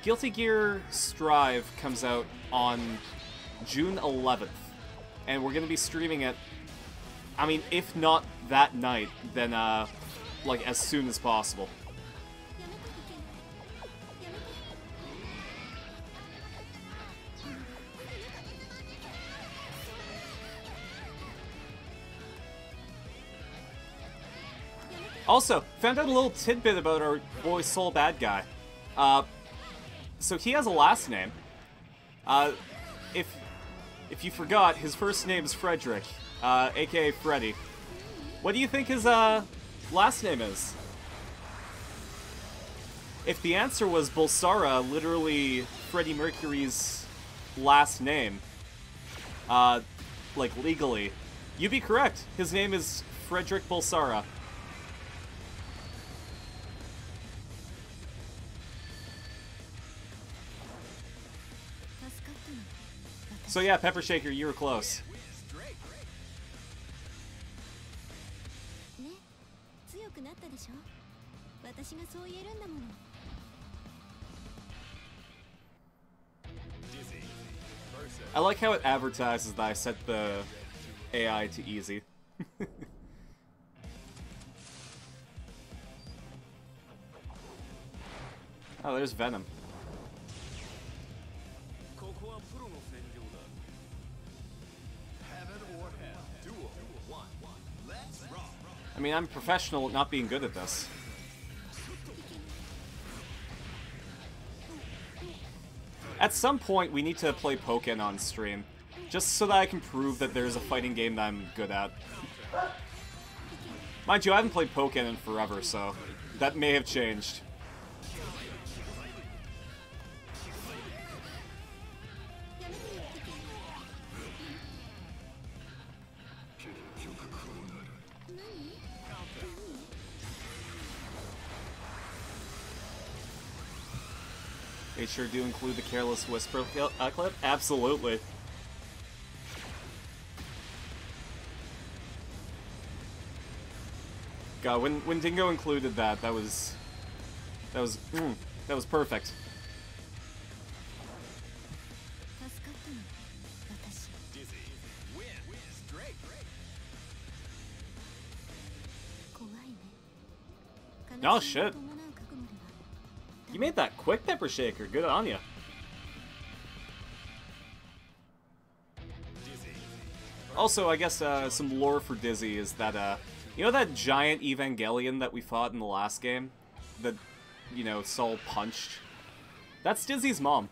Guilty Gear Strive comes out on June 11th, and we're gonna be streaming it. I mean, if not that night, then uh, like as soon as possible. Also, found out a little tidbit about our boy Sol Badguy. Uh, so he has a last name. Uh, if if you forgot, his first name is Frederick, uh, aka Freddy. What do you think his uh last name is? If the answer was Bulsara, literally Freddie Mercury's last name, uh, like legally, you'd be correct. His name is Frederick Bulsara. So yeah, Pepper Shaker, you were close. [laughs] I like how it advertises that I set the AI to easy. [laughs] oh, there's Venom. I mean, I'm professional at not being good at this. At some point, we need to play Pokken on stream, just so that I can prove that there's a fighting game that I'm good at. Mind you, I haven't played Pokken in forever, so that may have changed. They sure do include the Careless Whisper uh, clip. Absolutely. God, when when Dingo included that, that was that was mm, that was perfect. No shit. You made that quick pepper shaker. Good on you. Also, I guess uh, some lore for Dizzy is that, uh, you know that giant Evangelion that we fought in the last game? That, you know, Sol punched? That's Dizzy's mom.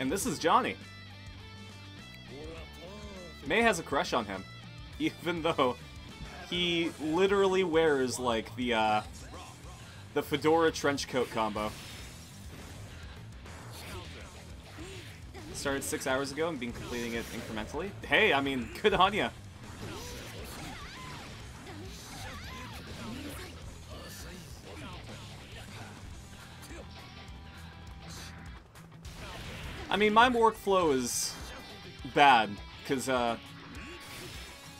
and this is Johnny. May has a crush on him. [laughs] even though he literally wears like the uh, the fedora trench coat combo. Started six hours ago and been completing it incrementally. Hey, I mean, good on ya. I mean, my workflow is bad, because, uh,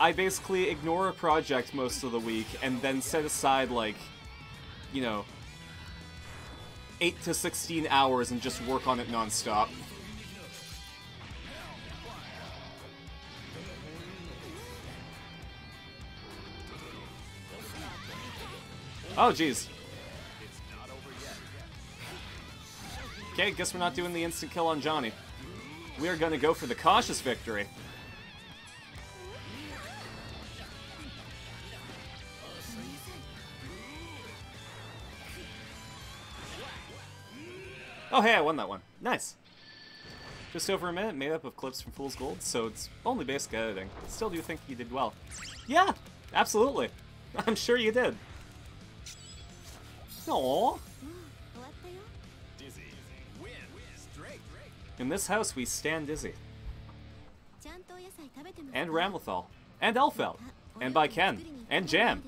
I basically ignore a project most of the week and then set aside, like, you know, 8 to 16 hours and just work on it nonstop. Oh, jeez. Okay, guess we're not doing the instant kill on Johnny. We are gonna go for the cautious victory. Oh, hey, I won that one. Nice. Just over a minute, made up of clips from Fool's Gold, so it's only basic editing. Still do think you did well. Yeah, absolutely. [laughs] I'm sure you did. Aww. In this house, we stand dizzy. And Ramlethal. And Elphelt. And Baiken. And Jam.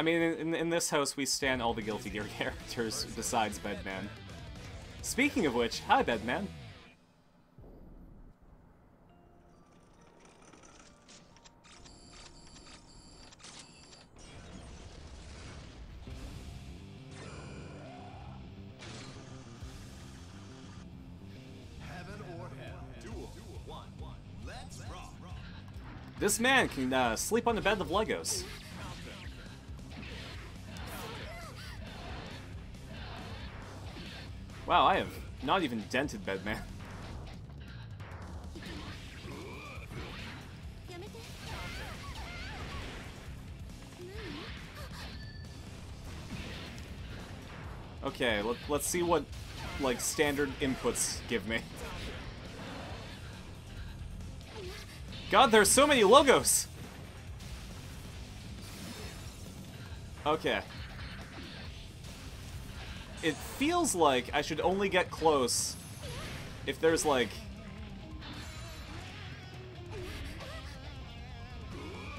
I mean, in, in this house, we stand all the Guilty Gear [laughs] characters besides Bedman. Speaking of which, hi, Bedman. Heaven or hell. Duel. One. Let's rock. This man can uh, sleep on the bed of Legos. Wow, I have not even dented Bedman. Okay, let, let's see what, like, standard inputs give me. God, there's so many logos! Okay. It feels like I should only get close if there's, like...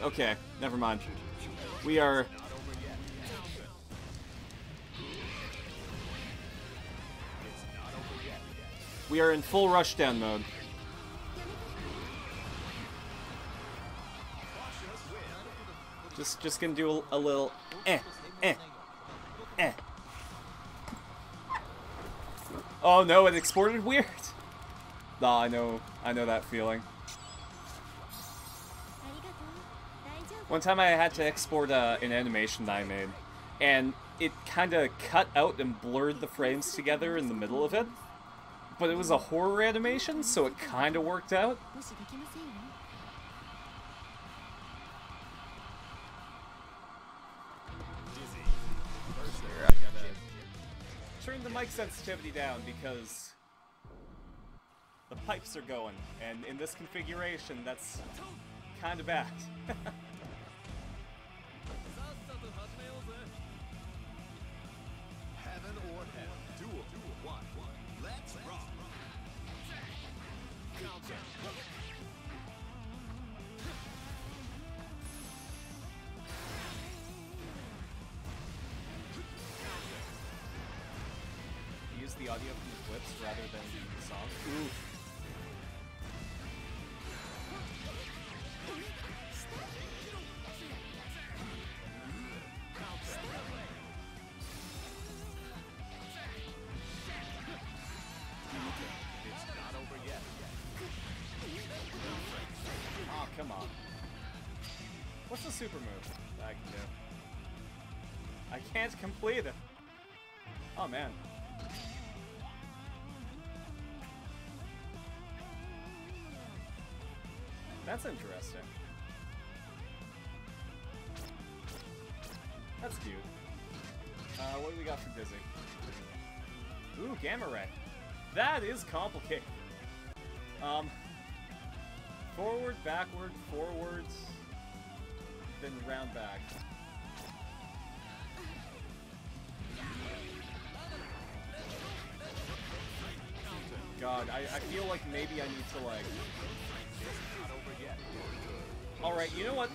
Okay, never mind. We are... We are in full rushdown mode. Just, just gonna do a, a little eh, eh, eh. Oh no, it exported weird. [laughs] Nah, I know, I know that feeling. One time I had to export uh, an animation that I made, and it kind of cut out and blurred the frames together in the middle of it. But it was a horror animation, so it kind of worked out. Turn the mic sensitivity down because the pipes are going, and in this configuration, that's kind of bad. [laughs] super move that I can do? I can't complete it. Oh, man. That's interesting. That's cute. Uh, what do we got for Dizzy? Ooh, Gamma Ray. That is complicated. Um, forward, backward, forward, then round back. god, I, I feel like maybe I need to like. All right, you know what?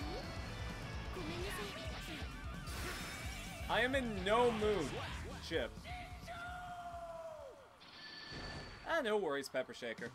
I am in no mood, Chip. Ah, no worries, Pepper Shaker.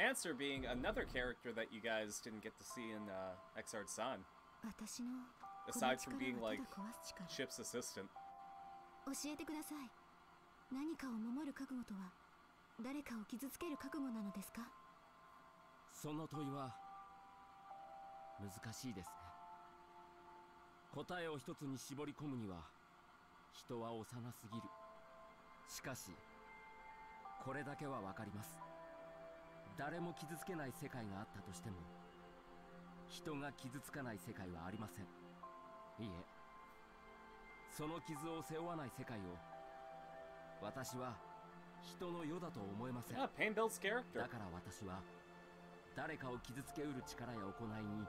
Answer being another character that you guys didn't get to see in uh, Exard San, 私の aside from being like ただ壊す力 Chip's assistant. 教えてください何かを守る覚悟とは誰かを傷つける覚悟なのですかその問いは難しいですね答えを一つに絞り込むには人は幼すぎるしかしこれだけはわかります誰も傷つけない世界があったとしても人が傷つかない世界はありません。いいえ。その傷を背負わない世界を私は人の世だと思えません.だから私は誰かを傷つけうる力や行いに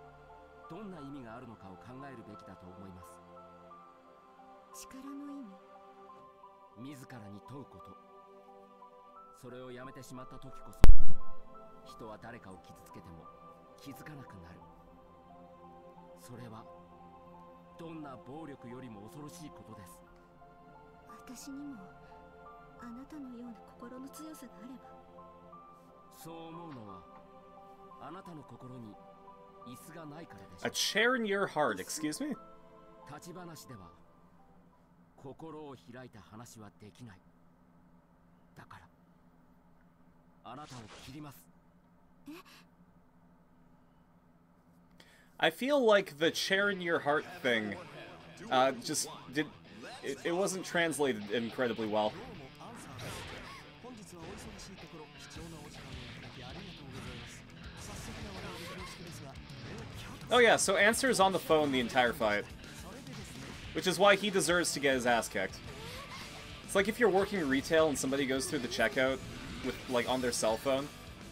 どんな意味があるのかを考えるべきだと思います。力の意味？自らに問うこと。それをやめてしまった時こそ人は誰かを傷つけても気づかなくなるそれはどんな暴力よりも恐ろしいことです私にもあなたのような心の強さがあればそう思うのはあなたの心に椅子がないからでしょ A chair in your heart, excuse me? 立ち話では心を開いた話はできないだからあなたを切ります I feel like the chair in your heart thing uh, just did it, it wasn't translated incredibly well. Oh yeah, so Answer is on the phone the entire fight. Which is why he deserves to get his ass kicked. It's like if you're working retail and somebody goes through the checkout with like on their cell phone,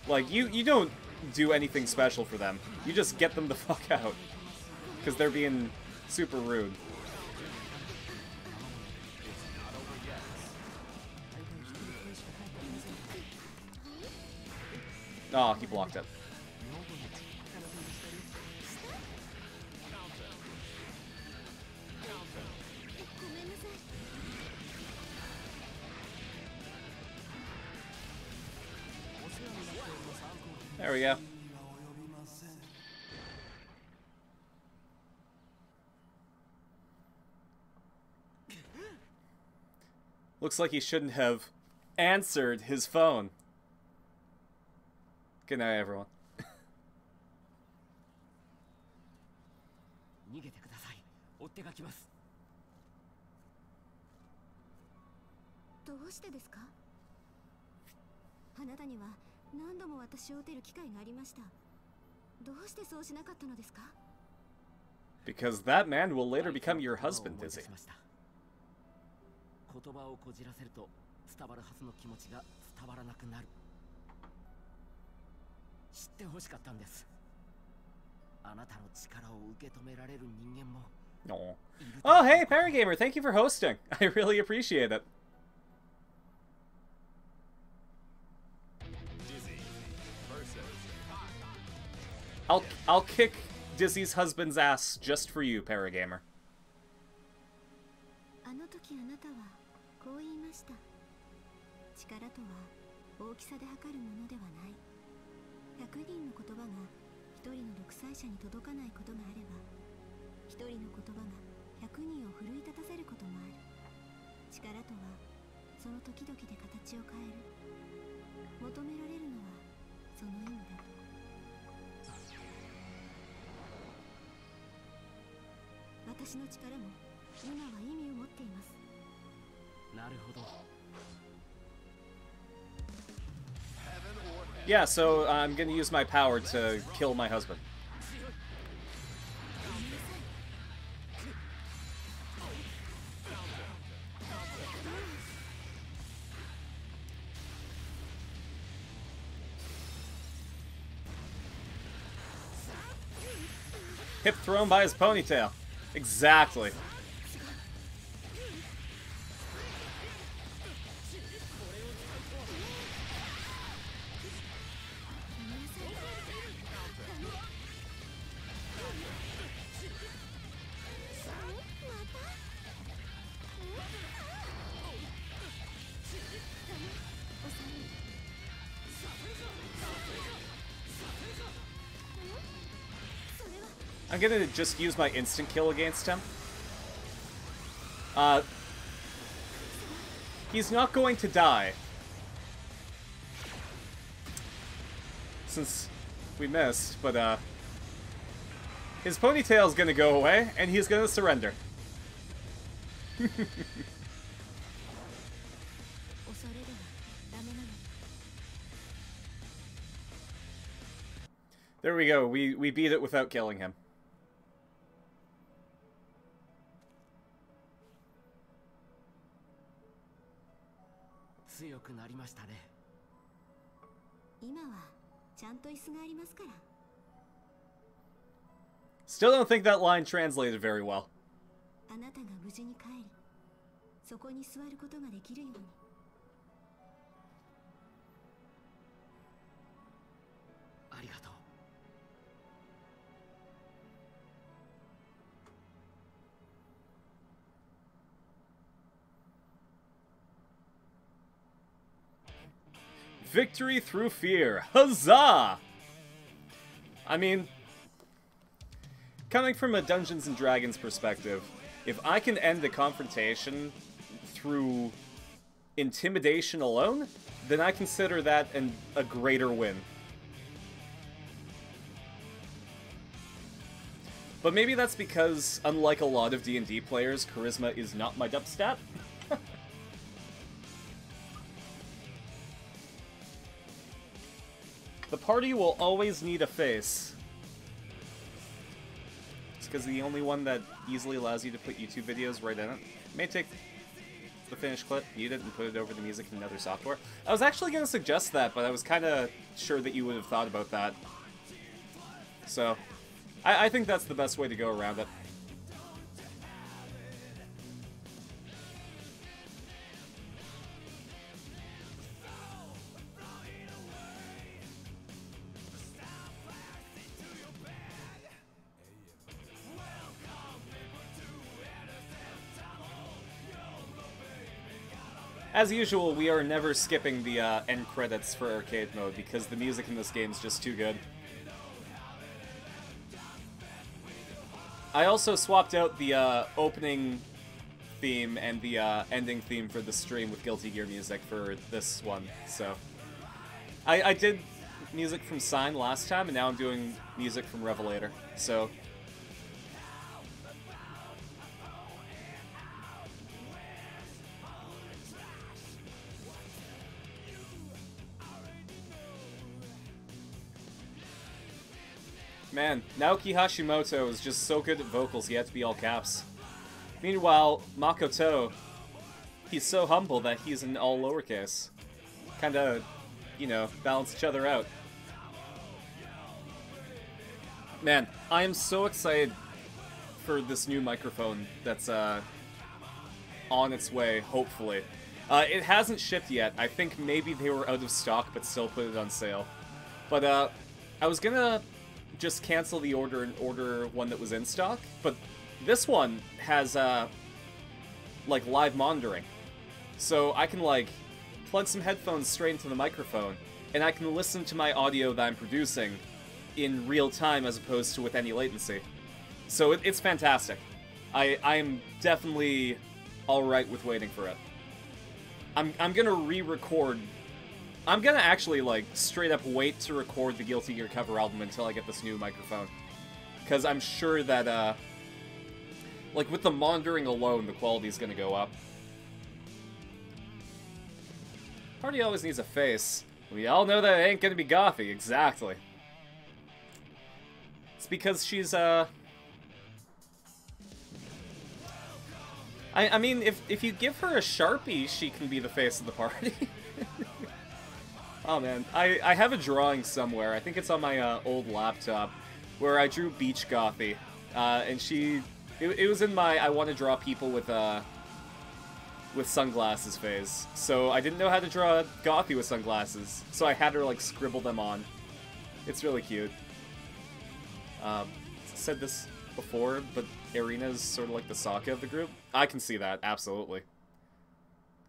like you you don't do anything special for them. You just get them the [laughs] fuck out because they're being super rude. Oh, he blocked it. There we go. Looks like he shouldn't have answered his phone. Good night, everyone. [laughs] 逃げてください追ってがきますどうしてですかあなたには何度も私を撃てる機会がありましたどうしてそうしなかったのですか Because that man will later become your husband, 思い Dizzy. 出しました言葉をこじらせると伝わるはずの気持ちが伝わらなくなる知ってほしかったんですあなたの力を受け止められる人間も No. Oh, hey, Paragamer, thank you for hosting. [laughs] I really appreciate it. I'll I'll kick Dizzy's husband's ass just for you, Paragamer. あの時あなたはこう言いました。力とは大きさで測るものではない。100人の言葉が1人の独裁者に届かないことがあれば1人の言葉が100人を奮い立たせることもある。力とはその時々で形を変える。求められるのはその意味だ私の力も今は意味を持っていますなるほど Yeah, so uh, I'm gonna use my power to kill my husband. Hip thrown by his ponytail. Exactly. I'm gonna just use my instant kill against him. Uh, he's not going to die. Since we missed, but uh, his ponytail's gonna go away, and he's gonna surrender. [laughs] there we go. We we beat it without killing him. ましたね。今はちゃんと椅子がありますから。Still don't think that line translated very well. あなたが無事に帰りそこに座ることができるように Victory through fear. Huzzah! I mean, coming from a Dungeons and Dragons perspective, if I can end the confrontation through intimidation alone, then I consider that an, a greater win. But maybe that's because, unlike a lot of D&D players, charisma is not my depth [laughs] stat. The party will always need a face. It's because the only one that easily allows you to put YouTube videos right in it. May take the finished clip, mute it, and put it over the music in another software. I was actually going to suggest that, but I was kind of sure that you would have thought about that. So, I, I think that's the best way to go around it. As usual, we are never skipping the uh, end credits for arcade mode because the music in this game is just too good. I also swapped out the uh, opening theme and the uh, ending theme for the stream with Guilty Gear music for this one, so... I, I did music from Sign last time, and now I'm doing music from Revelator, so... Man, Naoki Hashimoto is just so good at vocals, he had to be all caps. Meanwhile, Makoto, he's so humble that he's in all lowercase. Kinda, you know, balance each other out. Man, I am so excited for this new microphone that's uh, on its way, hopefully. Uh, it hasn't shipped yet. I think maybe they were out of stock, but still put it on sale. But uh, I was gonna just cancel the order and order one that was in stock, but this one has uh, like live monitoring, so I can like plug some headphones straight into the microphone, and I can listen to my audio that I'm producing in real time as opposed to with any latency. So it, it's fantastic. I I am definitely all right with waiting for it. I'm I'm gonna re-record. I'm gonna actually like straight up wait to record the Guilty Gear cover album until I get this new microphone, because I'm sure that uh, like with the monitoring alone, the quality's gonna go up. Party always needs a face. We all know that it ain't gonna be Gothy, exactly. It's because she's, uh... I, I mean, if, if you give her a Sharpie, she can be the face of the party. [laughs] oh man, I, I have a drawing somewhere, I think it's on my uh, old laptop, where I drew Beach Gothy. Uh, and she... It, it was in my I want to draw people with, uh with sunglasses phase. So I didn't know how to draw Gothy with sunglasses, so I had her like scribble them on. It's really cute. Um, said this before, but Irina's sort of like the Sokka of the group. I can see that absolutely.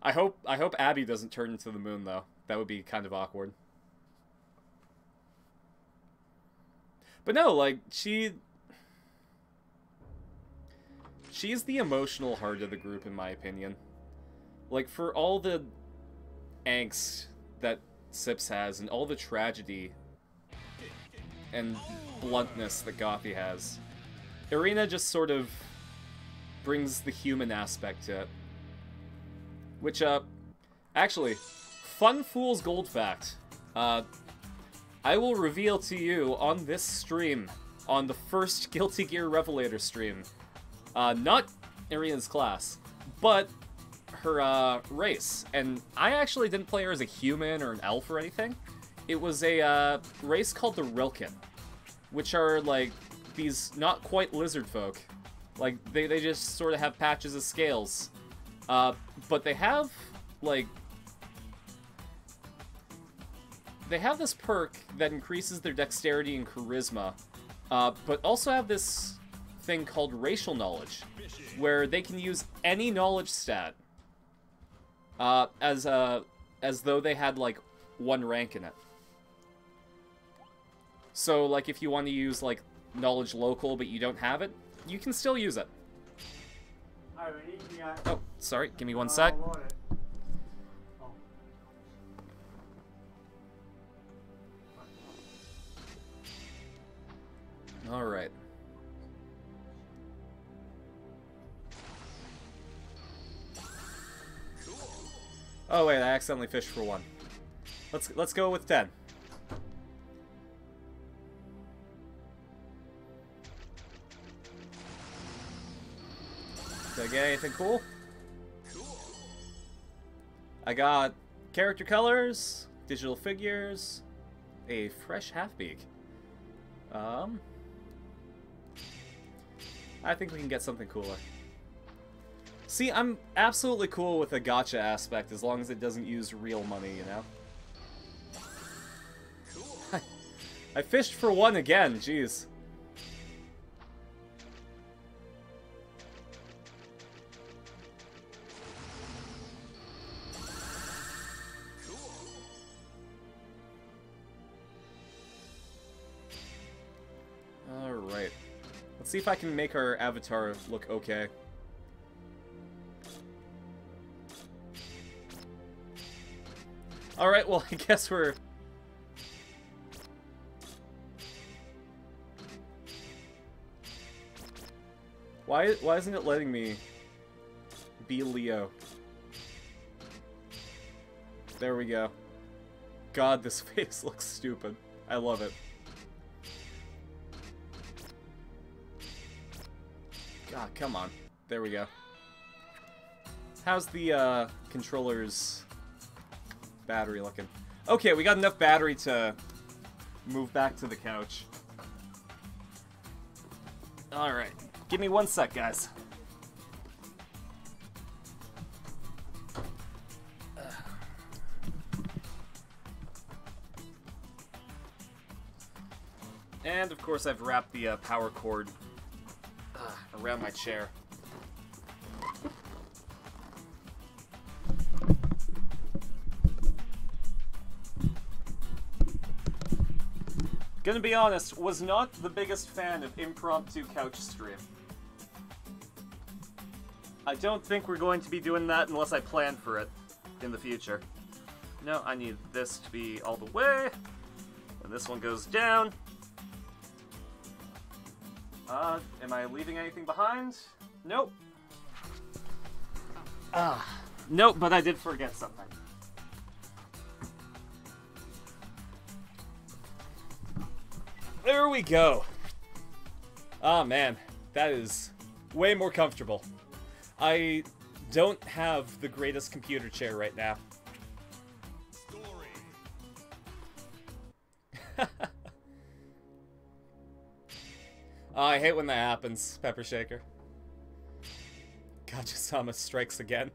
I hope I hope Abby doesn't turn into the moon though. That would be kind of awkward. But no, like she she's the emotional heart of the group in my opinion. Like, for all the angst that Sips has and all the tragedy and bluntness that Gothy has, Irina just sort of brings the human aspect to it. Which, uh, actually, Fun Fool's Gold Fact. Uh, I will reveal to you on this stream, on the first [laughs] Guilty Gear Revelator stream, uh, not Irina's class, but her uh, race, and I actually didn't play her as a human or an elf or anything. It was a uh, race called the Rilkan, which are like these not quite lizard folk. Like they, they just sort of have patches of scales, uh, but they have like they have this perk that increases their dexterity and charisma, uh, but also have this thing called racial knowledge, where they can use any knowledge stat uh, as uh, as though they had like one rank in it. So like if you want to use like knowledge local but you don't have it, you can still use it. Oh, sorry, give me one sec. All right. Oh wait, I accidentally fished for one. Let's let's go with ten. Did I get anything cool? I got character colors, digital figures, a fresh half-beak. Um, I think we can get something cooler. See, I'm absolutely cool with a gacha aspect as long as it doesn't use real money, you know? Cool. [laughs] I fished for one again, jeez. See if I can make our avatar look okay. Alright, well, [laughs] I guess we're... Why, why isn't it letting me be Leo? There we go. God, this [laughs] face looks stupid. I love it. Come on. There we go. How's the, uh, controller's battery looking? Okay, we got enough battery to move back to the couch. Alright. Give me one sec, guys. And, of course, I've wrapped the uh, power cord around my chair. Gonna be honest, was not the biggest fan of impromptu couch stream. I don't think we're going to be doing that unless I plan for it in the future. No, I need this to be all the way. And this one goes down. Uh, am I leaving anything behind? Nope. Ah. Nope, but I did forget something. There we go. Ah, oh, man. That is way more comfortable. I don't have the greatest computer chair right now. [laughs] Oh, I hate when that happens, Pepper Shaker. Gajasama strikes again.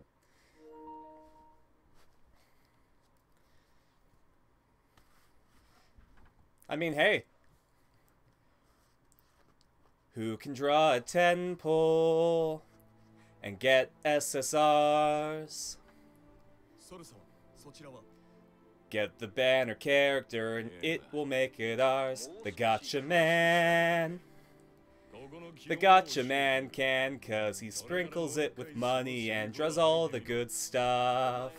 I mean, hey. Who can draw a 10 pull and get SSRs? Get the banner character and it will make it ours. The Gotcha Man. The gotcha man can, cause he sprinkles it with money and draws all the good stuff.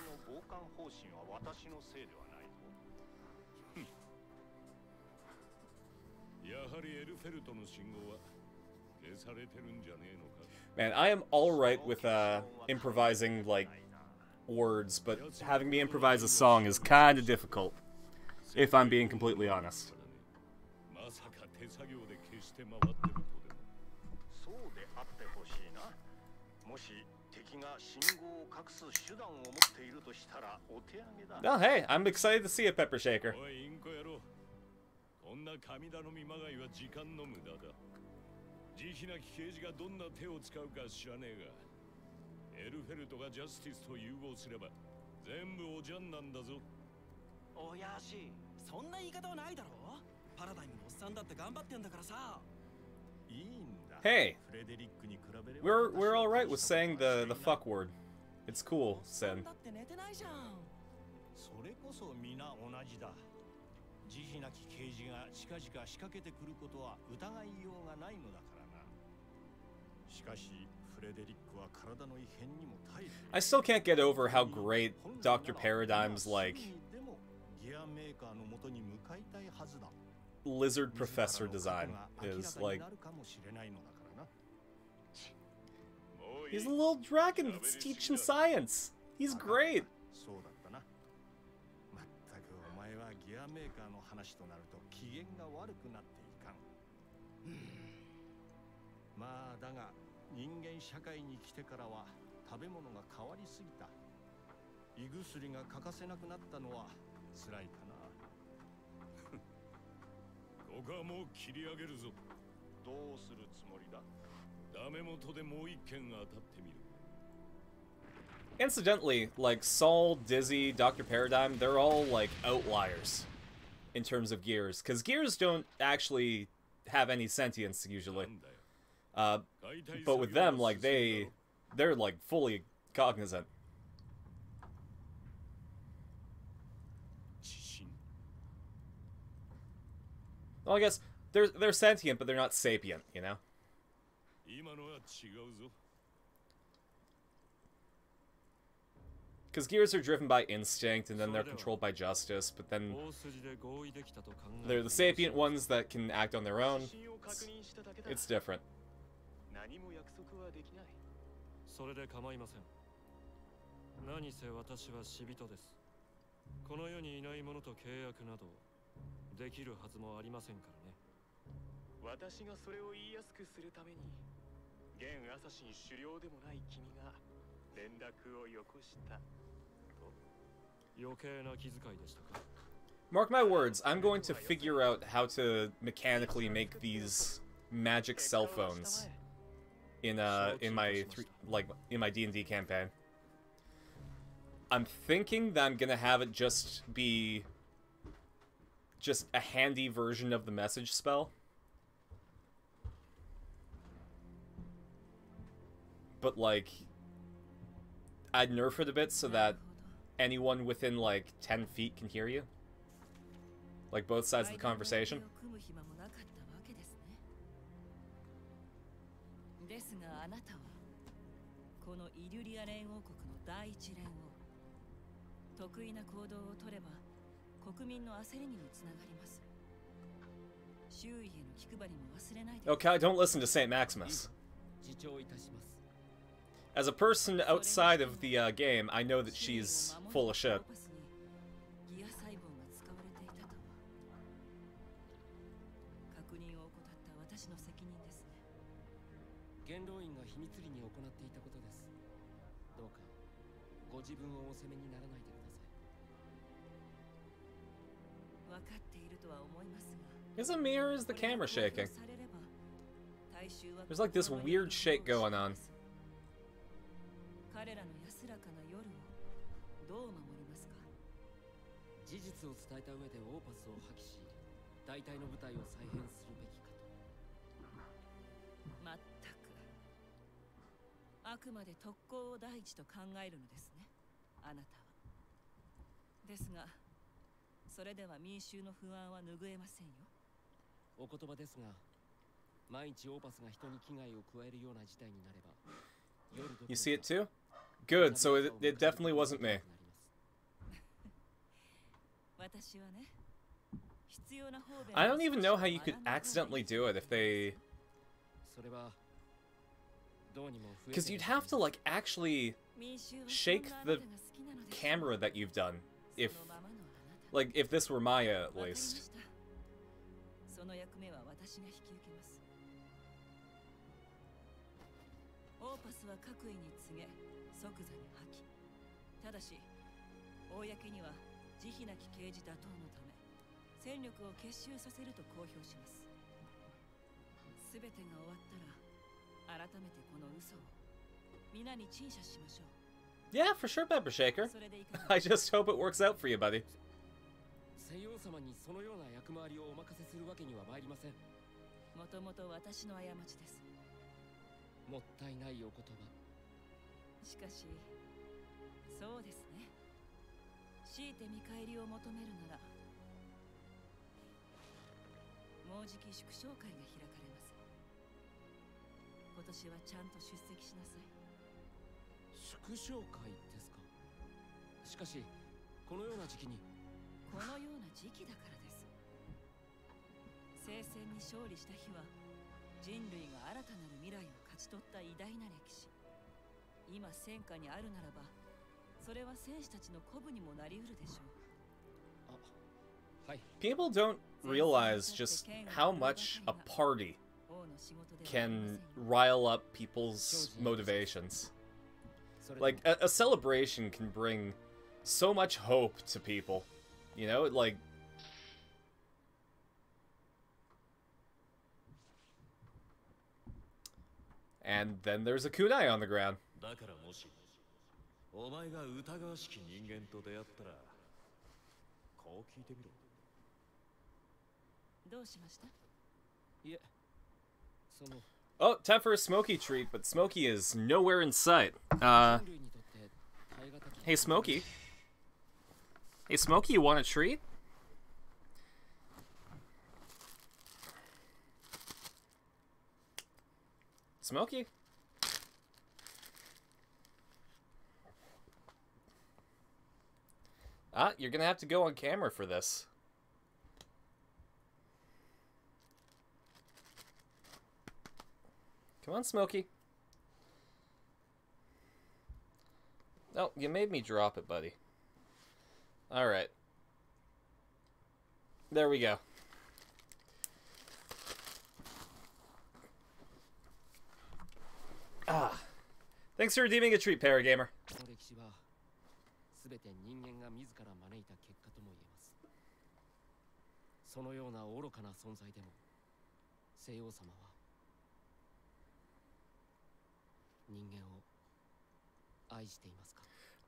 Man, I am alright with uh, improvising, like, words, but having me improvise a song is kinda difficult, if I'm being completely honest. もし敵が信号を隠す手段を持っているとしたらお手上げだ。Well, hey, I'm excited to see it, Pepper Shaker. おいインコ野郎。こんな神頼みまがいは時間の無駄だ。慈悲なき刑事がどんな手を使うか知らねえが。エルフェルトがジャスティスと融合すれば全部おじゃんなんだぞ。おやしそんな言い方はないだろパラダイムのおっさんだって頑張ってんだからさ。いいんだ Hey, フレデリックに比べれば we're we're alright with saying the the fuck word. It's cool, Sen. だって寝てないじゃんそれこそ皆同じだ慈悲なき刑事が近々仕掛けてくることは疑いようがないのだからなしかしフレデリックは体の異変にも耐えている I still can't get over how great Dr. Paradigm's like でもギアメーカーのもとに向かいたいはずだ lizard professor design is like he's a little dragon that's teaching science. He's great. お前はギアメーカーの話となると機嫌が悪くなっていかん。[sighs] まあだが人間社会に来てからは食べ物が変わりすぎた。胃薬が欠かせなくなったのは辛いか Incidentally, like Sol, Dizzy, Dr. Paradigm, they're all like outliers in terms of gears, because gears don't actually have any sentience usually. Uh, but with them, like they, they're like fully cognizant. Well, I guess they're they're sentient, but they're not sapient, you know. Because gears are driven by instinct, and then they're controlled by justice, but then they're the sapient ones that can act on their own. It's, it's different. 何も約束はできないそれで構いません何せ私は死人ですこの世にいない者と契約などできるはずもありませんからね私がそれを言いやすくするために現アサシン狩猟でもない君が連絡をよこした余計な気遣いでしたか Mark my words, I'm going to figure out how to mechanically make these magic cell phones in uh in my three, like in my D&D campaign. I'm thinking that I'm going to have it just be just a handy version of the message spell. But like I'd nerf it a bit so that anyone within like 10 feet can hear you. Like both sides of the conversation. 国民の焦りにもつながります周囲への気配りも忘れないで Okay, don't listen to St. Maximus. As a person outside of the uh, game, I know that she's full of shit. Is a mirror is the camera shaking? There's like this weird shake going on. ですがそれでは民衆の不安は拭えませんよお言葉ですが毎日オーパスが人に危害を加えるような事態になれば夜どころ You see it too? Good, so it, it definitely wasn't me. [laughs] 私はね必要な方便 I don't even know how you could accidentally do it if they. それはどうにも増え Because て you'd have to, like, actually 民衆は shake そんなあな the たが好きなのです camera that you've done. If. そのままのあなた Like, if this were Maya, at わかりま least. の役目は私が引き受けますオーパスは各位に告げ即座に破棄ただし公には慈悲なき刑事打倒のため戦力を結集させると公表します全てが終わったら改めてこの嘘を皆に陳謝しましょう Yeah, for sure, Pepper Shaker. [laughs] I just hope it works out for you, buddy. 西洋様にそのような役回りをお任せするわけには参りません。もともと私の過ちです。もったいないお言葉。しかしそうですね。強いて見返りを求めるならもうじき祝勝会が開かれます。今年はちゃんと出席しなさい。祝勝会ですか？しかしこのような時期に。このような時期だからです聖戦に勝利した日は人類が新たなる未来を勝ち取った偉大な歴史今戦火にあるならばそれは戦士たちの鼓舞にもなりうるでしょう People don't realize just how much a party 王の仕事ではありません can よ rile up people's motivations. Like, a, a celebration can bring so much hope to people. You know, like. And then there's a kunai on the ground. だからもしお前が疑わしき人間と出会ったらこう聞いてみろどうしましたいえその Oh, time for a Smokey treat, but Smokey is nowhere in sight. Uh, 人類にとって耐え難き hey Smokey. Hey Smokey, you want a treat? Smokey? Ah, you're gonna have to go on camera for this. Come on, Smokey. Oh, you made me drop it, buddy. All right. There we go. Ah. Thanks for redeeming a treat, Paragamer.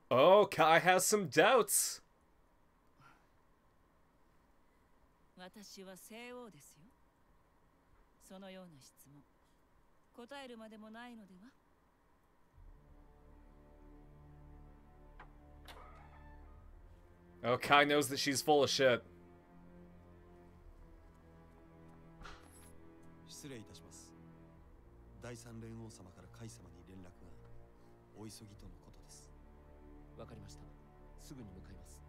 Oh, Ky has some doubts. 私は西王ですよ。そのような質問。答えるまでもないのでは？Oh, Kai knows that she's full of shit. 失礼いたします。第三連王様からカイ様に連絡が。お急ぎとのことです。わかりました。すぐに向かいます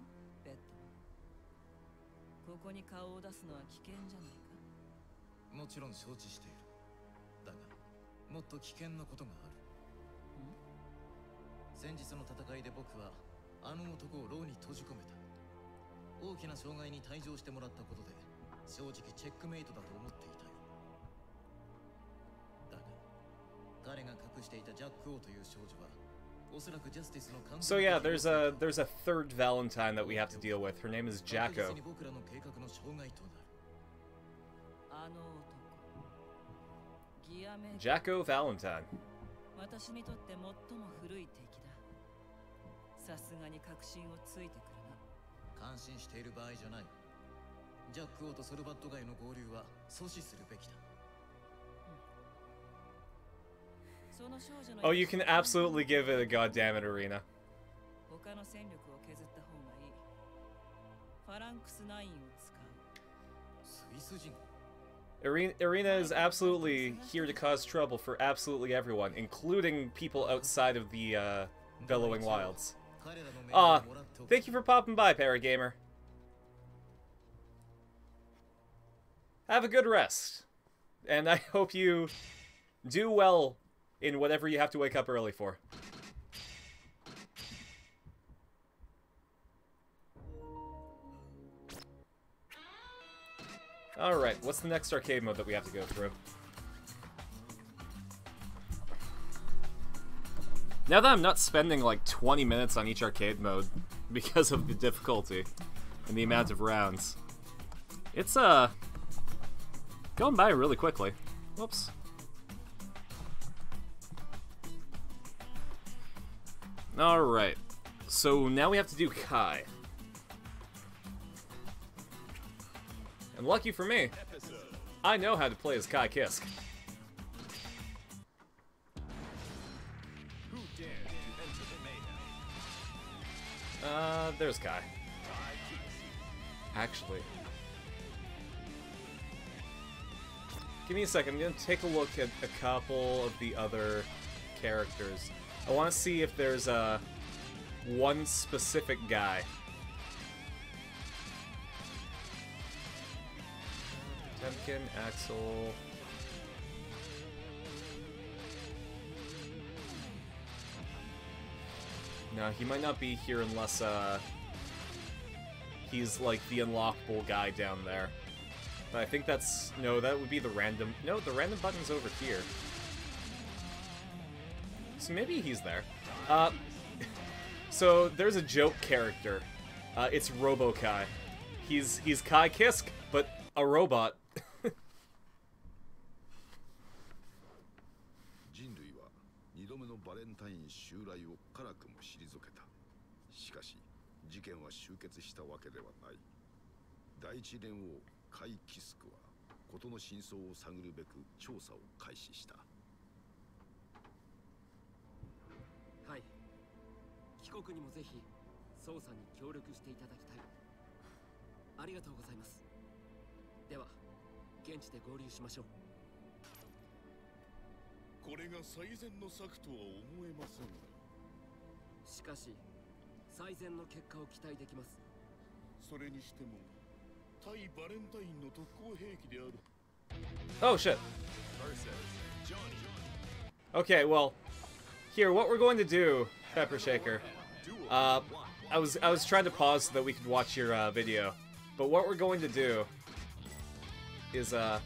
ここに顔を出すのは危険じゃないか？もちろん承知している。だがもっと危険なことがある。先日の戦いで僕はあの男を牢に閉じ込めた。大きな障害に退場してもらったことで正直チェックメイトだと思っていたよ。だが彼が隠していたジャック・オーという少女は So yeah, there's a there's a third Valentine that we have to deal with. Her name is Jack-O. Jack-O Valentine. Oh, oh, you can absolutely give it a goddamn it, Arena. Arena, Arena is absolutely here to cause trouble for absolutely everyone, including people outside of the uh, Bellowing Wilds. Ah, uh, thank you for popping by, Paragamer. Have a good rest, and I [laughs] hope you do well in whatever you have to wake up early for. Alright, what's the next arcade mode that we have to go through? Now that I'm not spending like 20 minutes on each arcade mode [laughs] because of the difficulty and the amount of rounds, it's, uh, going by really quickly. Whoops. Alright, so now we have to do Ky. And lucky for me, I know how to play as Ky Kiske. Who dared to enter the mayhem? Uh, there's Ky. Actually. Give me a second, I'm gonna take a look at a couple of the other characters. I wanna see if there's, uh, one specific guy. Temkin, Axl. No, he might not be here unless, uh, he's like the unlockable guy down there. But I think that's, no, that would be the random, no, the random button's over here. So maybe he's there. Uh, [laughs] so there's a joke character. Uh, it's Robo-Ky. He's, he's Ky Kiske, but a robot. [laughs] 帰国にもぜひ捜査に協力していただきたい。ありがとうございます。では現地で合流しましょう。これが最善の策とは思えませんがしかし最善の結果を期待できます。それにしても対バレンタインの特攻兵器である。Oh shit. Okay, well, here, what we're going to do, Pepper Shaker. Uh, I was I was trying to pause so that we could watch your uh, video, but what we're going to do is uh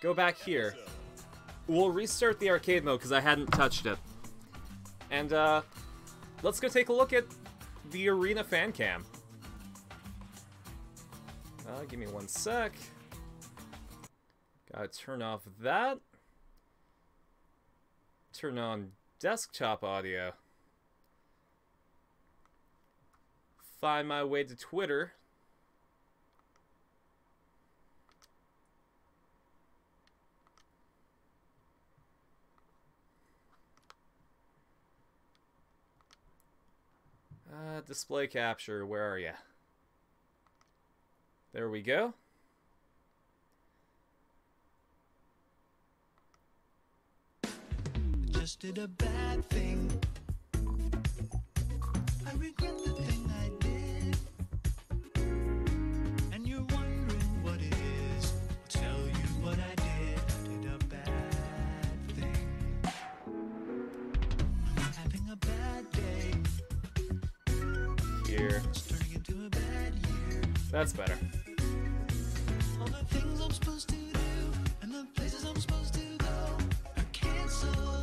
go back here. We'll restart the arcade mode because I hadn't touched it, and uh, let's go take a look at the arena fan cam. Uh, give me one sec. Gotta turn off that. Turn on desktop audio. Find my way to Twitter. Uh, display capture, where are you? There we go. Just did a bad thing. I regret the thing That's better. All the things I'm supposed to do and the places I'm supposed to go are canceled.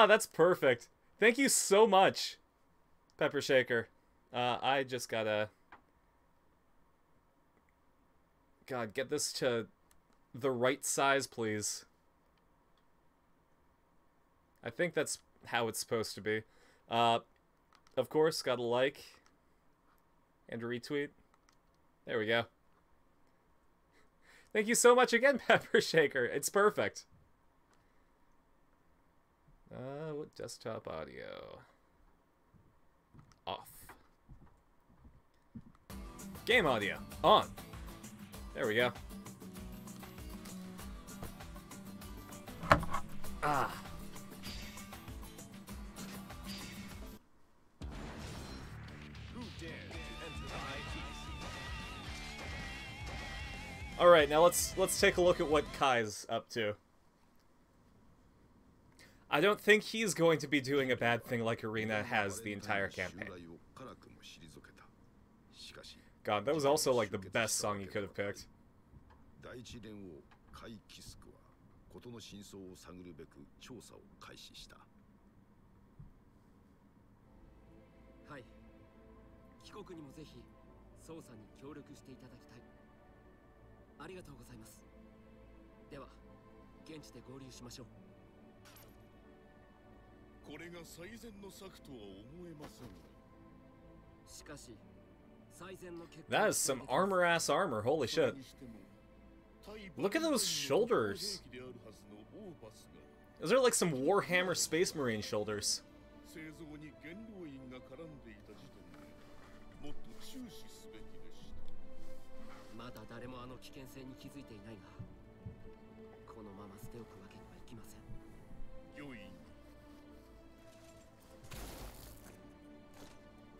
Ah, that's perfect. Thank you so much, Pepper Shaker. Uh, I just gotta. God, get this to the right size, please. I think that's how it's supposed to be. Uh, of course, gotta like and retweet. There we go. Thank you so much again, [laughs] Pepper Shaker. It's perfect. Uh, what desktop audio? Off. Game audio on. There we go. Ah. Who dares to enter the All right, now let's let's take a look at what Ky's up to. I don't think he's going to be doing a bad thing like Arena has the entire campaign. 辛くも退けたしかし God, that was also like the best song you could have picked. 第一連王カイ・キスクは事の真相を探るべく調査を開始したはい帰国にもぜひ捜査に協力していただきたいありがとうございますでは現地で合流しましょう これが最善の策とは思えませんしかし最善の結果 That is some armor ass armor, holy shit. Look at those shoulders. Those are like some Warhammer Space Marine shoulders.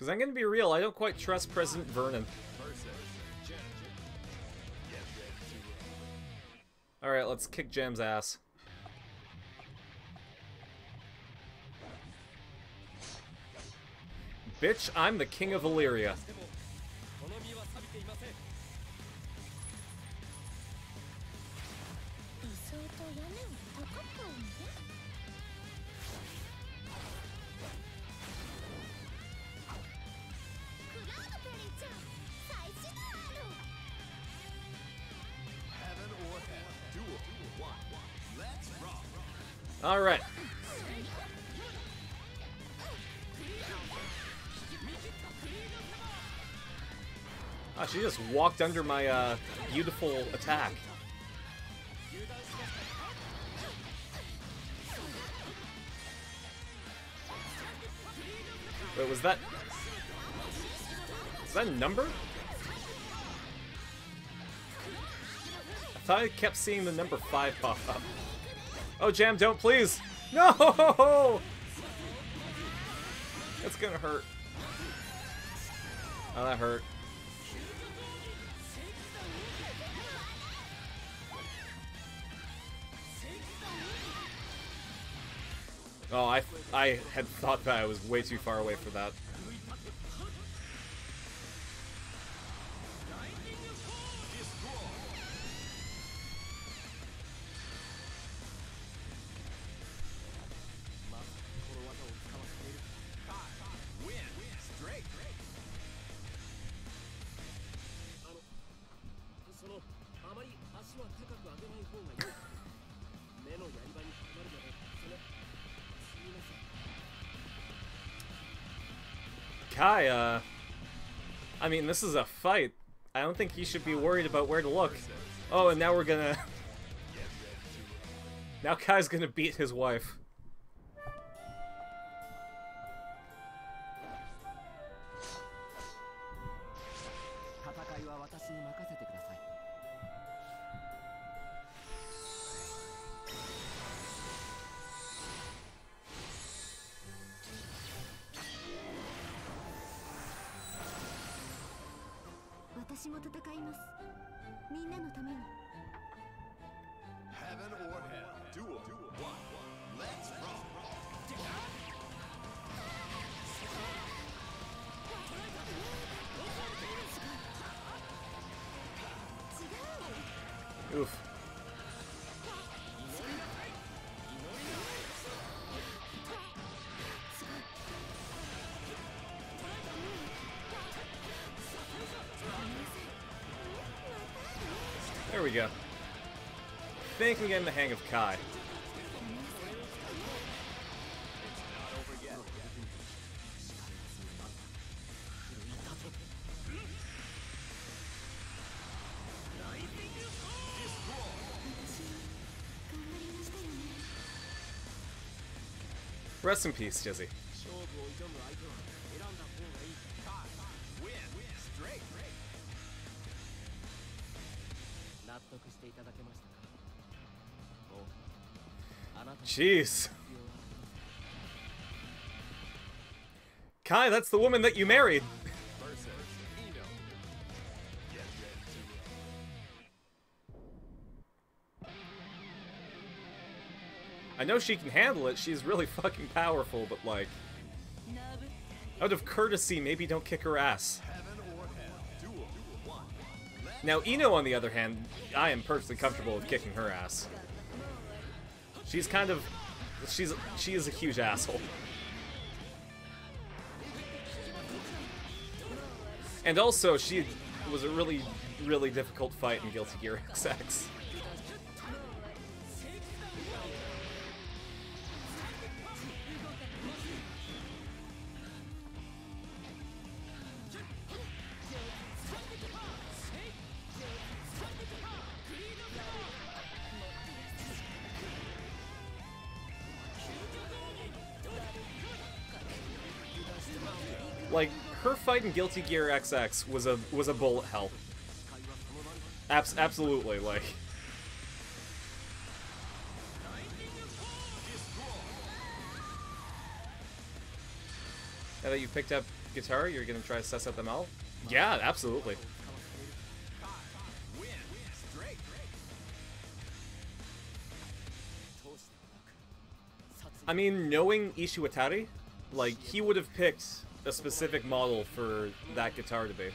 Because I'm gonna be real, I don't quite trust President Vernon. All right, let's kick Jam's ass. Bitch, I'm the king of Illyria. All right. Ah, she just walked under my uh, beautiful attack. Wait, was that... Was that a number? I thought I kept seeing the number 5 pop up. Oh, Jam, don't please! [laughs] No! That's gonna hurt. Oh, that hurt. Oh, I, I had thought that I was way too far away for that. I mean, this is a fight. I don't think he should be worried about where to look. Oh, and now we're gonna... [laughs] now Ky's gonna beat his wife. There we go. Think I'm getting the hang of Ky. Rest in peace, Dizzy. Jeez. Ky, that's the woman that you married. I know she can handle it. She's really fucking powerful, but like, out of courtesy, maybe don't kick her ass. Now, I-No, on the other hand, I am perfectly comfortable with kicking her ass. She's kind of, she's she is a huge asshole. And also, she was a really, really difficult fight in Guilty Gear XX. Fight in Guilty Gear XX was a was a bullet hell. Abs- absolutely, like. Now that you've picked up guitar, you're gonna try to suss out the mouth? Yeah, absolutely. I mean, knowing Ishiwatari, like, he would have picked a specific model for that guitar to be.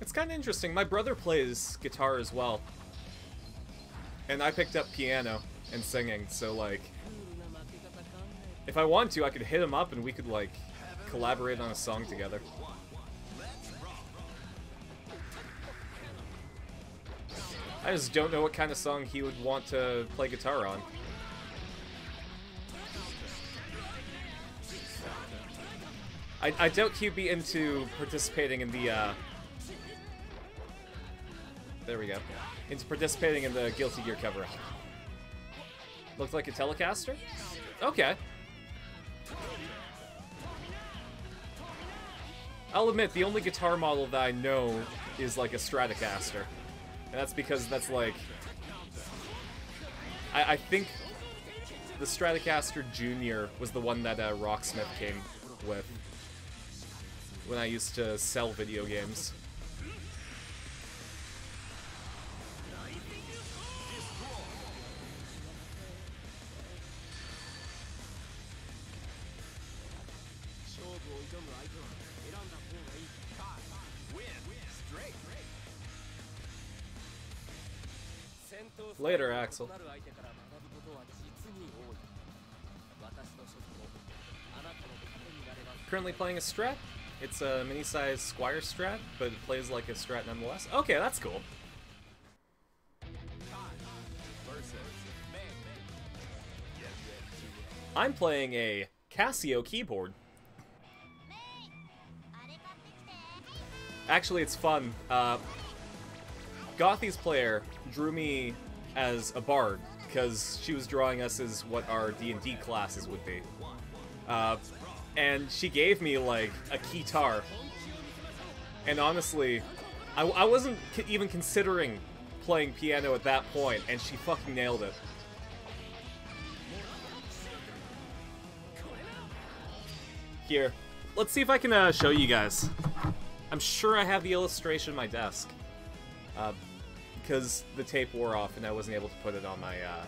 It's kind of interesting. My brother plays guitar as well. And I picked up piano and singing, so, like, if I want to, I could hit him up and we could, like, collaborate on a song together. I just don't know what kind of song he would want to play guitar on. I, I doubt he'd be into participating in the, uh... There we go. Into participating in the Guilty Gear cover-up. Looked like a Telecaster? Okay. I'll admit, the only guitar model that I know is like a Stratocaster. And that's because that's like... I, I think the Stratocaster Junior was the one that uh, Rocksmith came with when I used to sell video games. Later, Axel. Currently playing a Strat. It's a mini-sized Squier Strat, but it plays like a Strat nonetheless. Okay, that's cool. I'm playing a Casio keyboard. Actually, it's fun. Uh, Gothy's player drew me as a bard because she was drawing us as what our D&D classes would be. Uh, and she gave me like a guitar. And honestly, I, I wasn't even considering playing piano at that point, and she fucking nailed it. Here, let's see if I can uh, show you guys. I'm sure I have the illustration on my desk. Uh, because the tape wore off and I wasn't able to put it on my uh,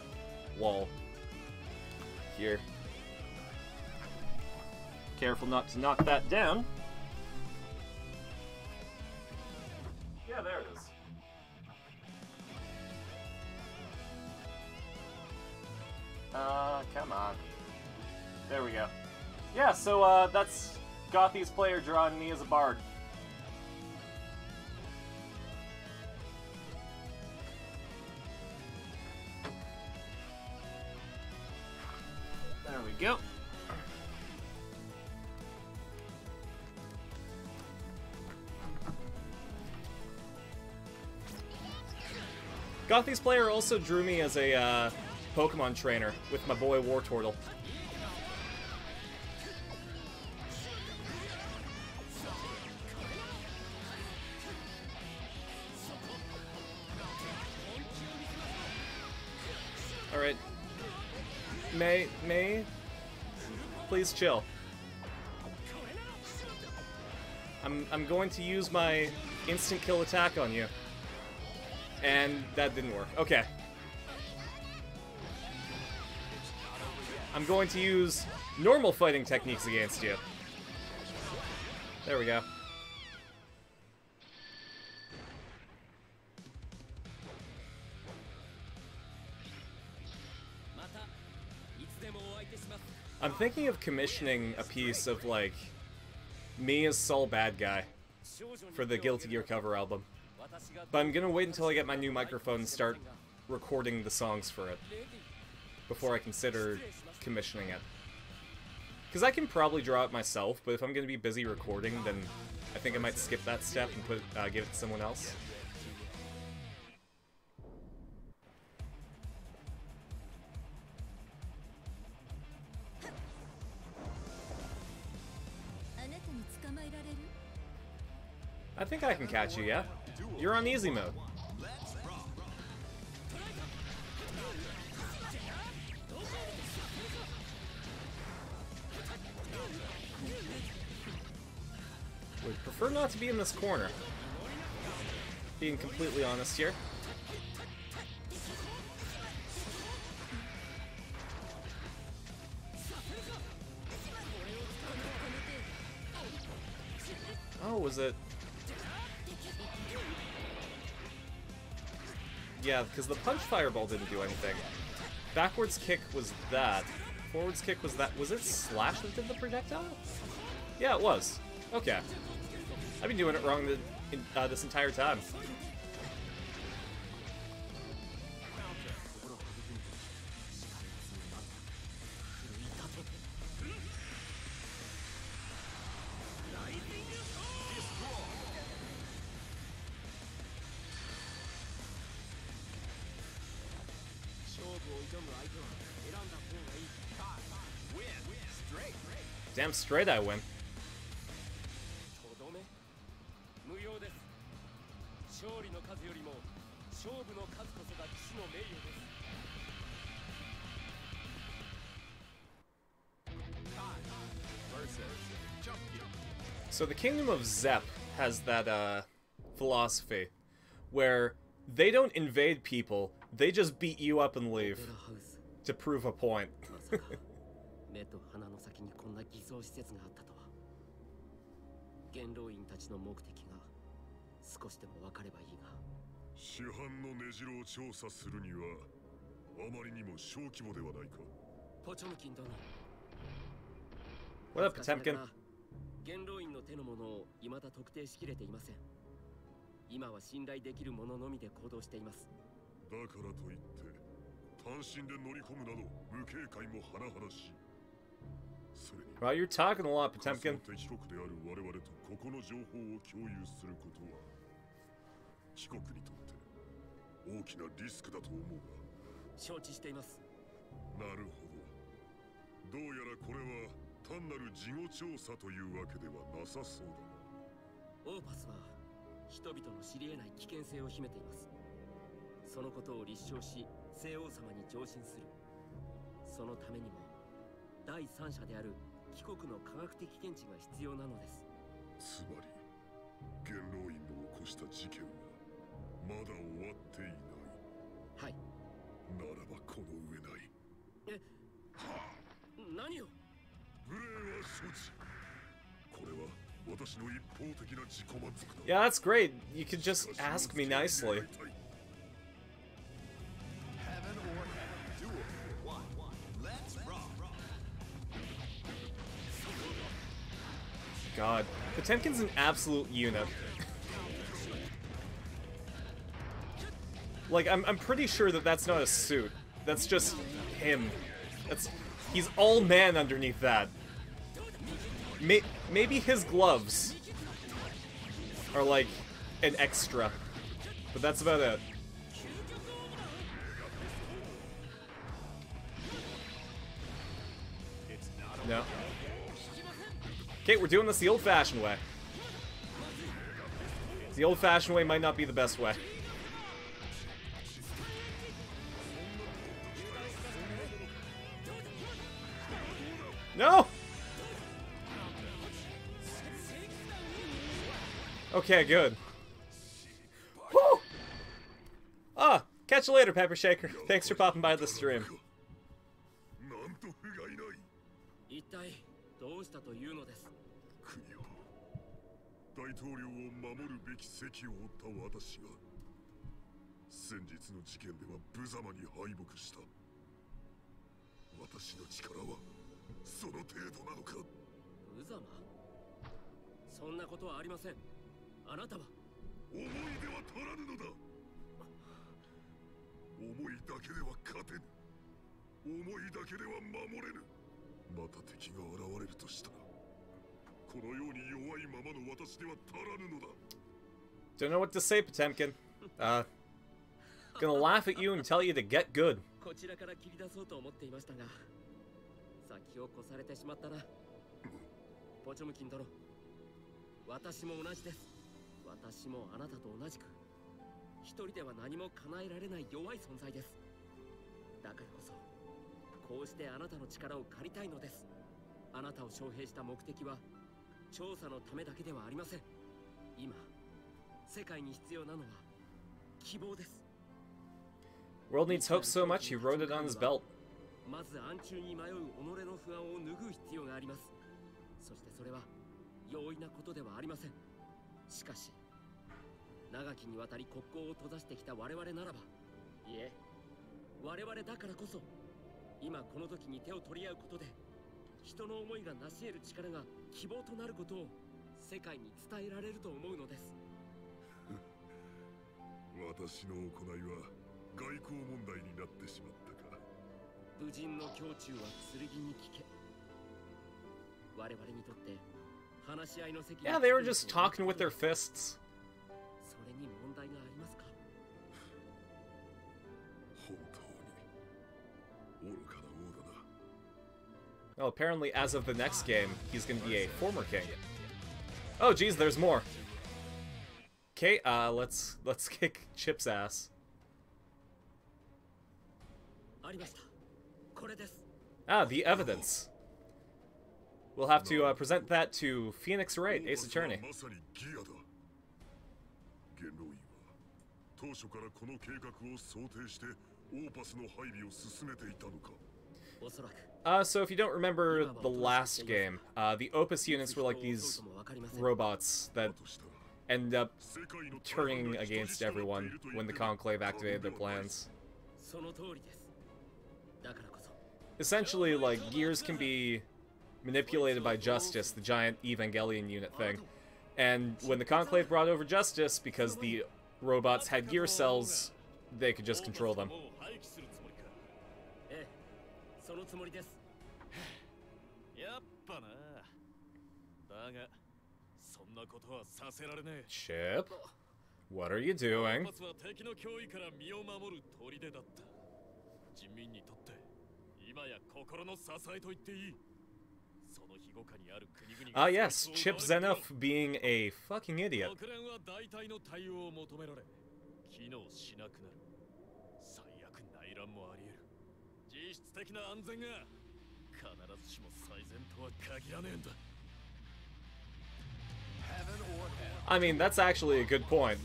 wall. Here. Careful not to knock that down. Yeah, there it is. Uh, come on. There we go. Yeah, so uh, that's Gothy's player drawing me as a bard. Go. Gothy's player also drew me as a uh, Pokemon trainer with my boy Wartortle. Alright. May, May, please chill. I'm, I'm going to use my instant kill attack on you. And that didn't work. Okay. I'm going to use normal fighting techniques against you. There we go. Thinking of commissioning a piece of, like, me as Sol Badguy for the Guilty Gear cover album. But I'm gonna wait until I get my new microphone and start recording the songs for it before I consider commissioning it. Because I can probably draw it myself, but if I'm gonna be busy recording, then I think I might skip that step and put uh, give it to someone else. I think I can catch you, yeah? You're on easy mode. Would prefer not to be in this corner. Being completely honest here. Oh, was it? Yeah, because the punch fireball didn't do anything. Backwards kick was that. Forwards kick was that. Was it slash that did the projectile? Yeah, it was. Okay. I've been doing it wrong the, uh, this entire time. damn straight I win. So the Kingdom of Zepp has that uh, philosophy where they don't invade people, they just beat you up and leave to prove a point. [laughs] 目と鼻の先にこんな偽装施設があったとは。元老院たちの目的が少しでも分かればいいが。市販の根城を調査するにはあまりにも小規模ではないか。ポチョムキン殿。What up, Potemkin? 元老院の手のものを未だ特定しきれていません。今は信頼できるもののみで行動しています。だからといって単身で乗り込むなど無警戒も甚だしいそれに Well, you're talking a lot, Potemkin. 敵国である我々とここの情報を共有することは帰国にとって大きなリスクだと思うが承知していますなるほどどうやらこれは単なる事後調査というわけではなさそうだオーパスは人々の知り得ない危険性を秘めていますそのことを立証し聖王様に上申するそのためにも第三者である帰国の科学的見地が必要なのです。つまり元老院の起こした事件はまだ終わっていない。はい。ならばこの上ない。え何を？無礼は承知。これは私の一方的な自己満足だ。Yeah, that's great. You could just ask me nicely. God. Potemkin's an absolute unit. like, I'm, I'm pretty sure that that's not a suit. That's just him. That's He's all man underneath that. May, maybe his gloves are like an extra. But that's about it. No. Okay, we're doing this the old-fashioned way. The old-fashioned way might not be the best way. No! Okay, good. Whew! Ah, catch you later, Pepper Shaker. Thanks for popping by the stream. どうしたというのです？国を大統領を守るべき責を負った私が先日の事件では無様に敗北した。私の力はその程度なのか？無様？そんなことはありません。あなたは？思いでは足らぬのだ！思いだけでは勝てぬ。思いだけでは守れぬまた敵が現れるとしたらこのように弱いままの私では足らぬのだ Don't know what to say, Potemkin. Uh, gonna laugh at you and tell you to get good. こちらから切り出そうと思っていましたが先を越されてしまったなポチョムキン殿私も同じです私もあなたと同じく一人では何も叶えられない弱い存在ですだからこそ こうしてあなたの力を借りたいのです。あなたを招聘した目的は調査のためだけではありません。今世界に必要なのは希望です。World needs hope so much he wrote it on his belt. まず暗中に迷う己の不安を拭う必要があります。そしてそれは容易なことではありません。しかし長きにわたり国交を閉ざしてきた我々ならばいえ我々だからこそ今この時に手を取り合うことで人の思いが成し得る力が希望となることを世界に伝えられると思うのです。[laughs] 私の行いは外交問題になってしまったか。武人の胸中は剣に聞け。我々にとって話し合いの席に Yeah, they were just talking with their fists. それに No, apparently as of the next game, he's gonna be a former king. Oh geez, there's more. Okay, uh, let's let's [laughs] kick Chipp's ass. Ah, the evidence. We'll have to uh, present that to Phoenix Wright, Ace Attorney. Uh, so if you don't remember the last game, uh, the Opus units were like these robots that end up turning against everyone when the Conclave activated their plans. Essentially, like, Gears can be manipulated by Justice, the giant Evangelion unit thing. And when the Conclave brought over Justice, because the robots had gear cells, they could just control them. ええそのつもりです。[laughs] やっぱな。だがそんなことはさせられねえ。Chip, what are you doing? は敵の脅威から身を守る砦だった。人民にとって今や心の支えと言っていい。その庇護下にある国々 Ah, yes, Chip Zenoff being a fucking idiot. 国連は大体の対応を求められ機能しなくなる。最悪内乱もあり質的な安全が必ずしも最善とは限らねえんだ I mean, that's actually a good point.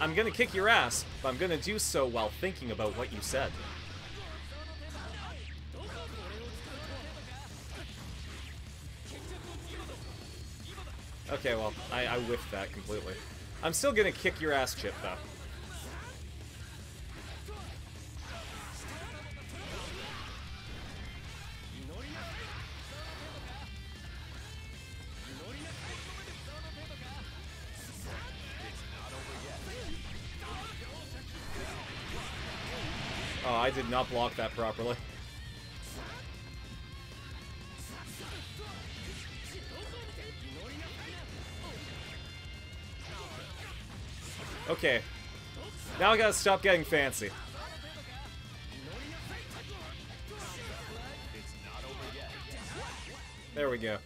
I'm gonna kick your ass, but I'm gonna do so while thinking about what you said. Okay, well, I, I whiffed that completely. I'm still gonna kick your ass, Chipp, though. Did not block that properly. Okay. Now I gotta stop getting fancy. There we go.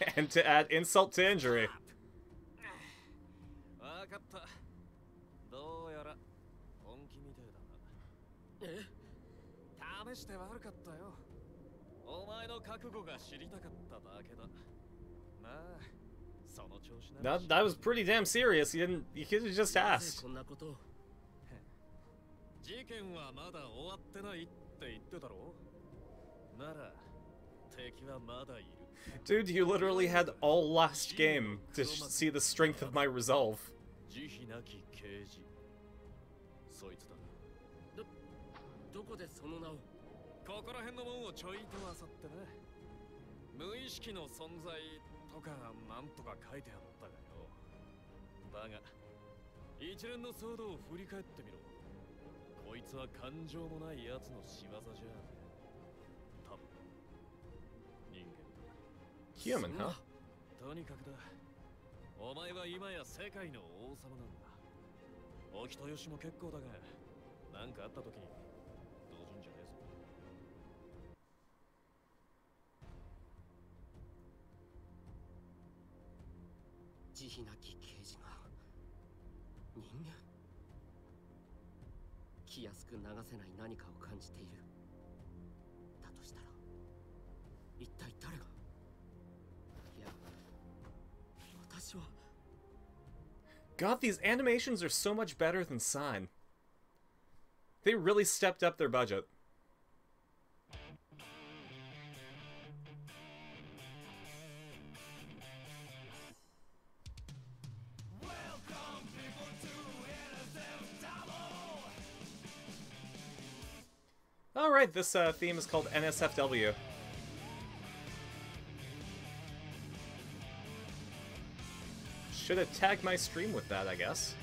[laughs] and to add insult to injury. え試して悪かったよお前の覚悟が知りたかっただけだまあその調子なら That, that was pretty damn serious. You didn't. You could have just asked. こんなことを事件はまだ終わってないって言ってたろなら敵はまだいる Dude, you literally had all last game to sh- see the strength of my resolve. 慈悲なき刑事そいつだどどこでその名を ここら辺のもんをちょいとあさってな無意識の存在とかなんとか書いてあったがよ。だが一連の騒動を振り返ってみろ。こいつは感情もない奴の仕業じゃ。多分人間 Human, huh? とにかくだ。お前は今や世界の王様なんだ。お人よしも結構だが何かあった時に慈悲なき刑事が人間気安く流せない何かを感じているだとしたら一体誰がいや私は God, these animations are so much better than Sign. They really stepped up their budget. Alright, this uh, theme is called NSFW. Should have tagged my stream with that, I guess.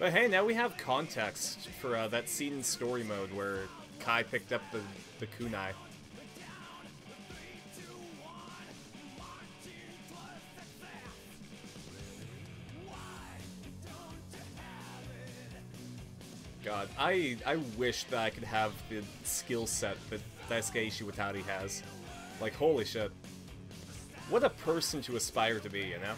But hey, now we have context for uh, that scene in story mode where Ky picked up the, the kunai. God, I I wish that I could have the skill set that Daisuke Ishiwatari has. Like, holy shit. What a person to aspire to be, you know?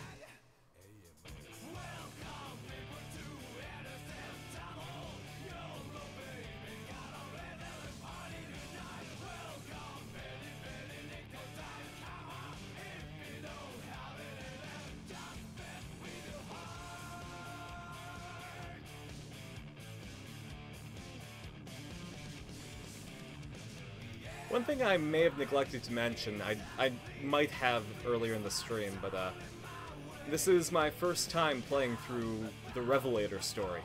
Thing I may have neglected to mention, I, I might have earlier in the stream, but uh, this is my first time playing through the Revelator story.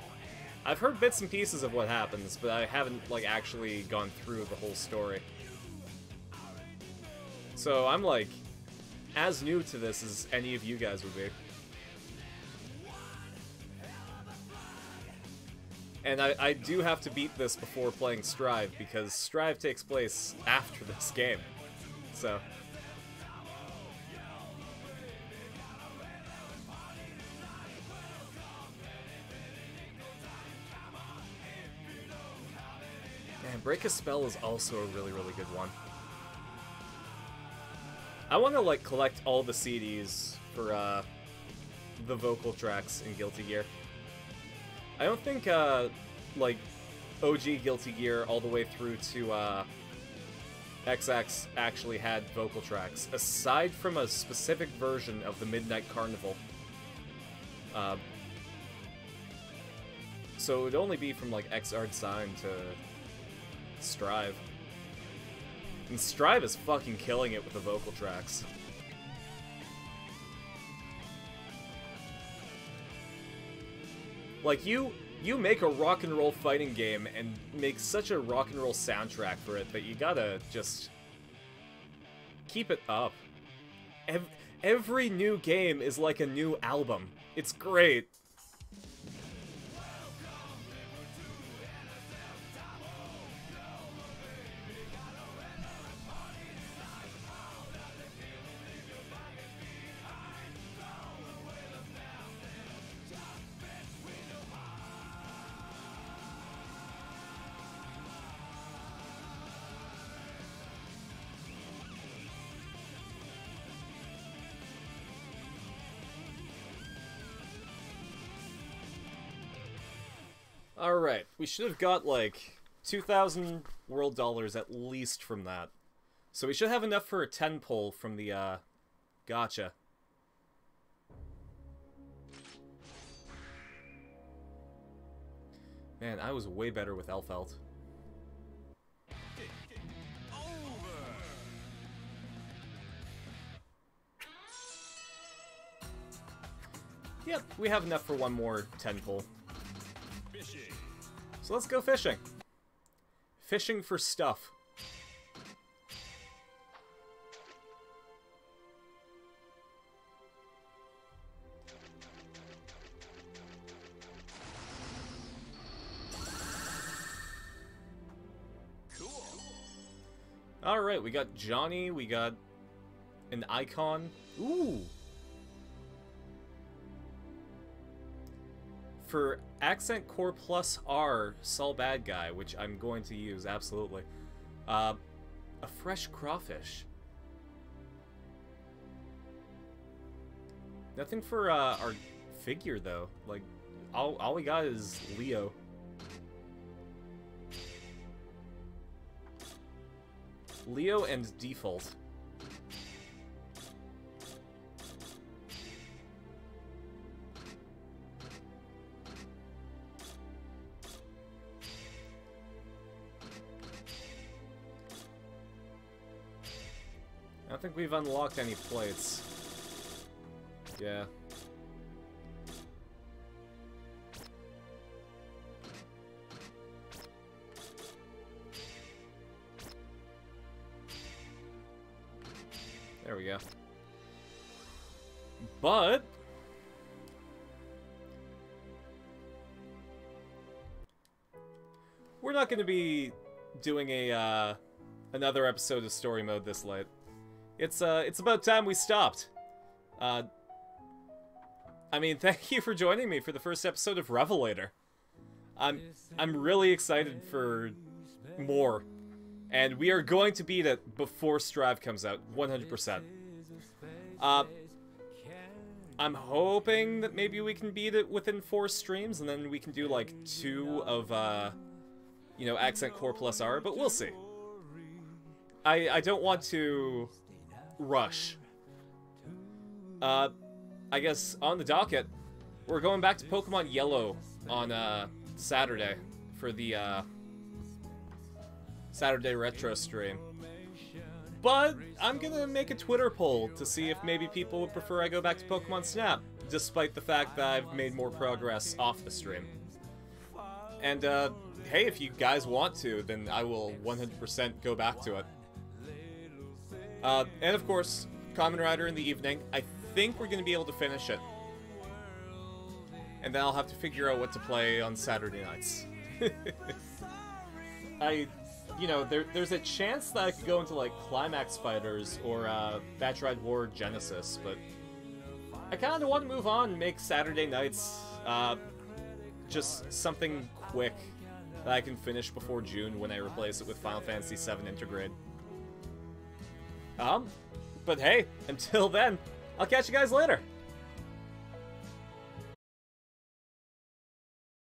I've heard bits and pieces of what happens, but I haven't like actually gone through the whole story. So I'm like as new to this as any of you guys would be. And I, I do have to beat this before playing Strive, because Strive takes place after [laughs] this game. So... Man, Break a Spell is also a really, really good one. I want to, like, collect all the CDs for, uh, the vocal tracks in Guilty Gear. I don't think, uh, like, OG Guilty Gear all the way through to, uh, XX actually had vocal tracks, aside from a specific version of the Midnight Carnival. Uh, so it would only be from, like, Xrd Sign to Strive. And Strive is fucking killing it with the vocal tracks. Like you you make a rock and roll fighting game and make such a rock and roll soundtrack for it that you gotta just keep it up. Ev every new game is like a new album. It's great. Alright, we should have got like 2,000 world dollars at least from that. So we should have enough for a 10 pull from the, uh, gacha. Man, I was way better with Elphelt. Yep, we have enough for one more 10 pull. So let's go fishing. Fishing for stuff. Alright, we got Johnny, we got an icon. Ooh! For Accent Core Plus R Sol Badguy, which I'm going to use, absolutely. Uh, a fresh crawfish. Nothing for uh, our figure, though. Like, all, all we got is Leo. Leo and Default. Don't think we've unlocked any plates. Yeah. There we go. But... we're not going to be doing a uh, another episode of story mode this late. It's uh, it's about time we stopped. Uh, I mean, [laughs] thank you for joining me for the first episode of Revelator. I'm I'm really excited for more, and we are going to beat it before Strive comes out, 100%. Uh, I'm hoping that maybe we can beat it within four streams, and then we can do like two of, uh, you know, Accent Core plus R, but we'll see. I I don't want to rush. Uh, I guess on the docket, we're going back to Pokemon Yellow on uh, Saturday for the uh, Saturday retro stream. But I'm gonna make a Twitter poll to see if maybe people would prefer I go back to Pokemon Snap, despite the fact that I've made more progress off the stream. And uh, hey, if you guys want to, then I will 100% go back to it. Uh, and of course, Kamen Rider in the evening. I think we're gonna be able to finish it. And then I'll have to figure out what to play on Saturday nights. [laughs] I you know, there, there's a chance that I could go into like Climax Fighters or uh, Battride War Genesis, but I kind of want to move on and make Saturday nights uh, just something quick that I can finish before June when I replace it with Final Fantasy VII Intergrade. Um, but hey, until then, I'll catch you guys later.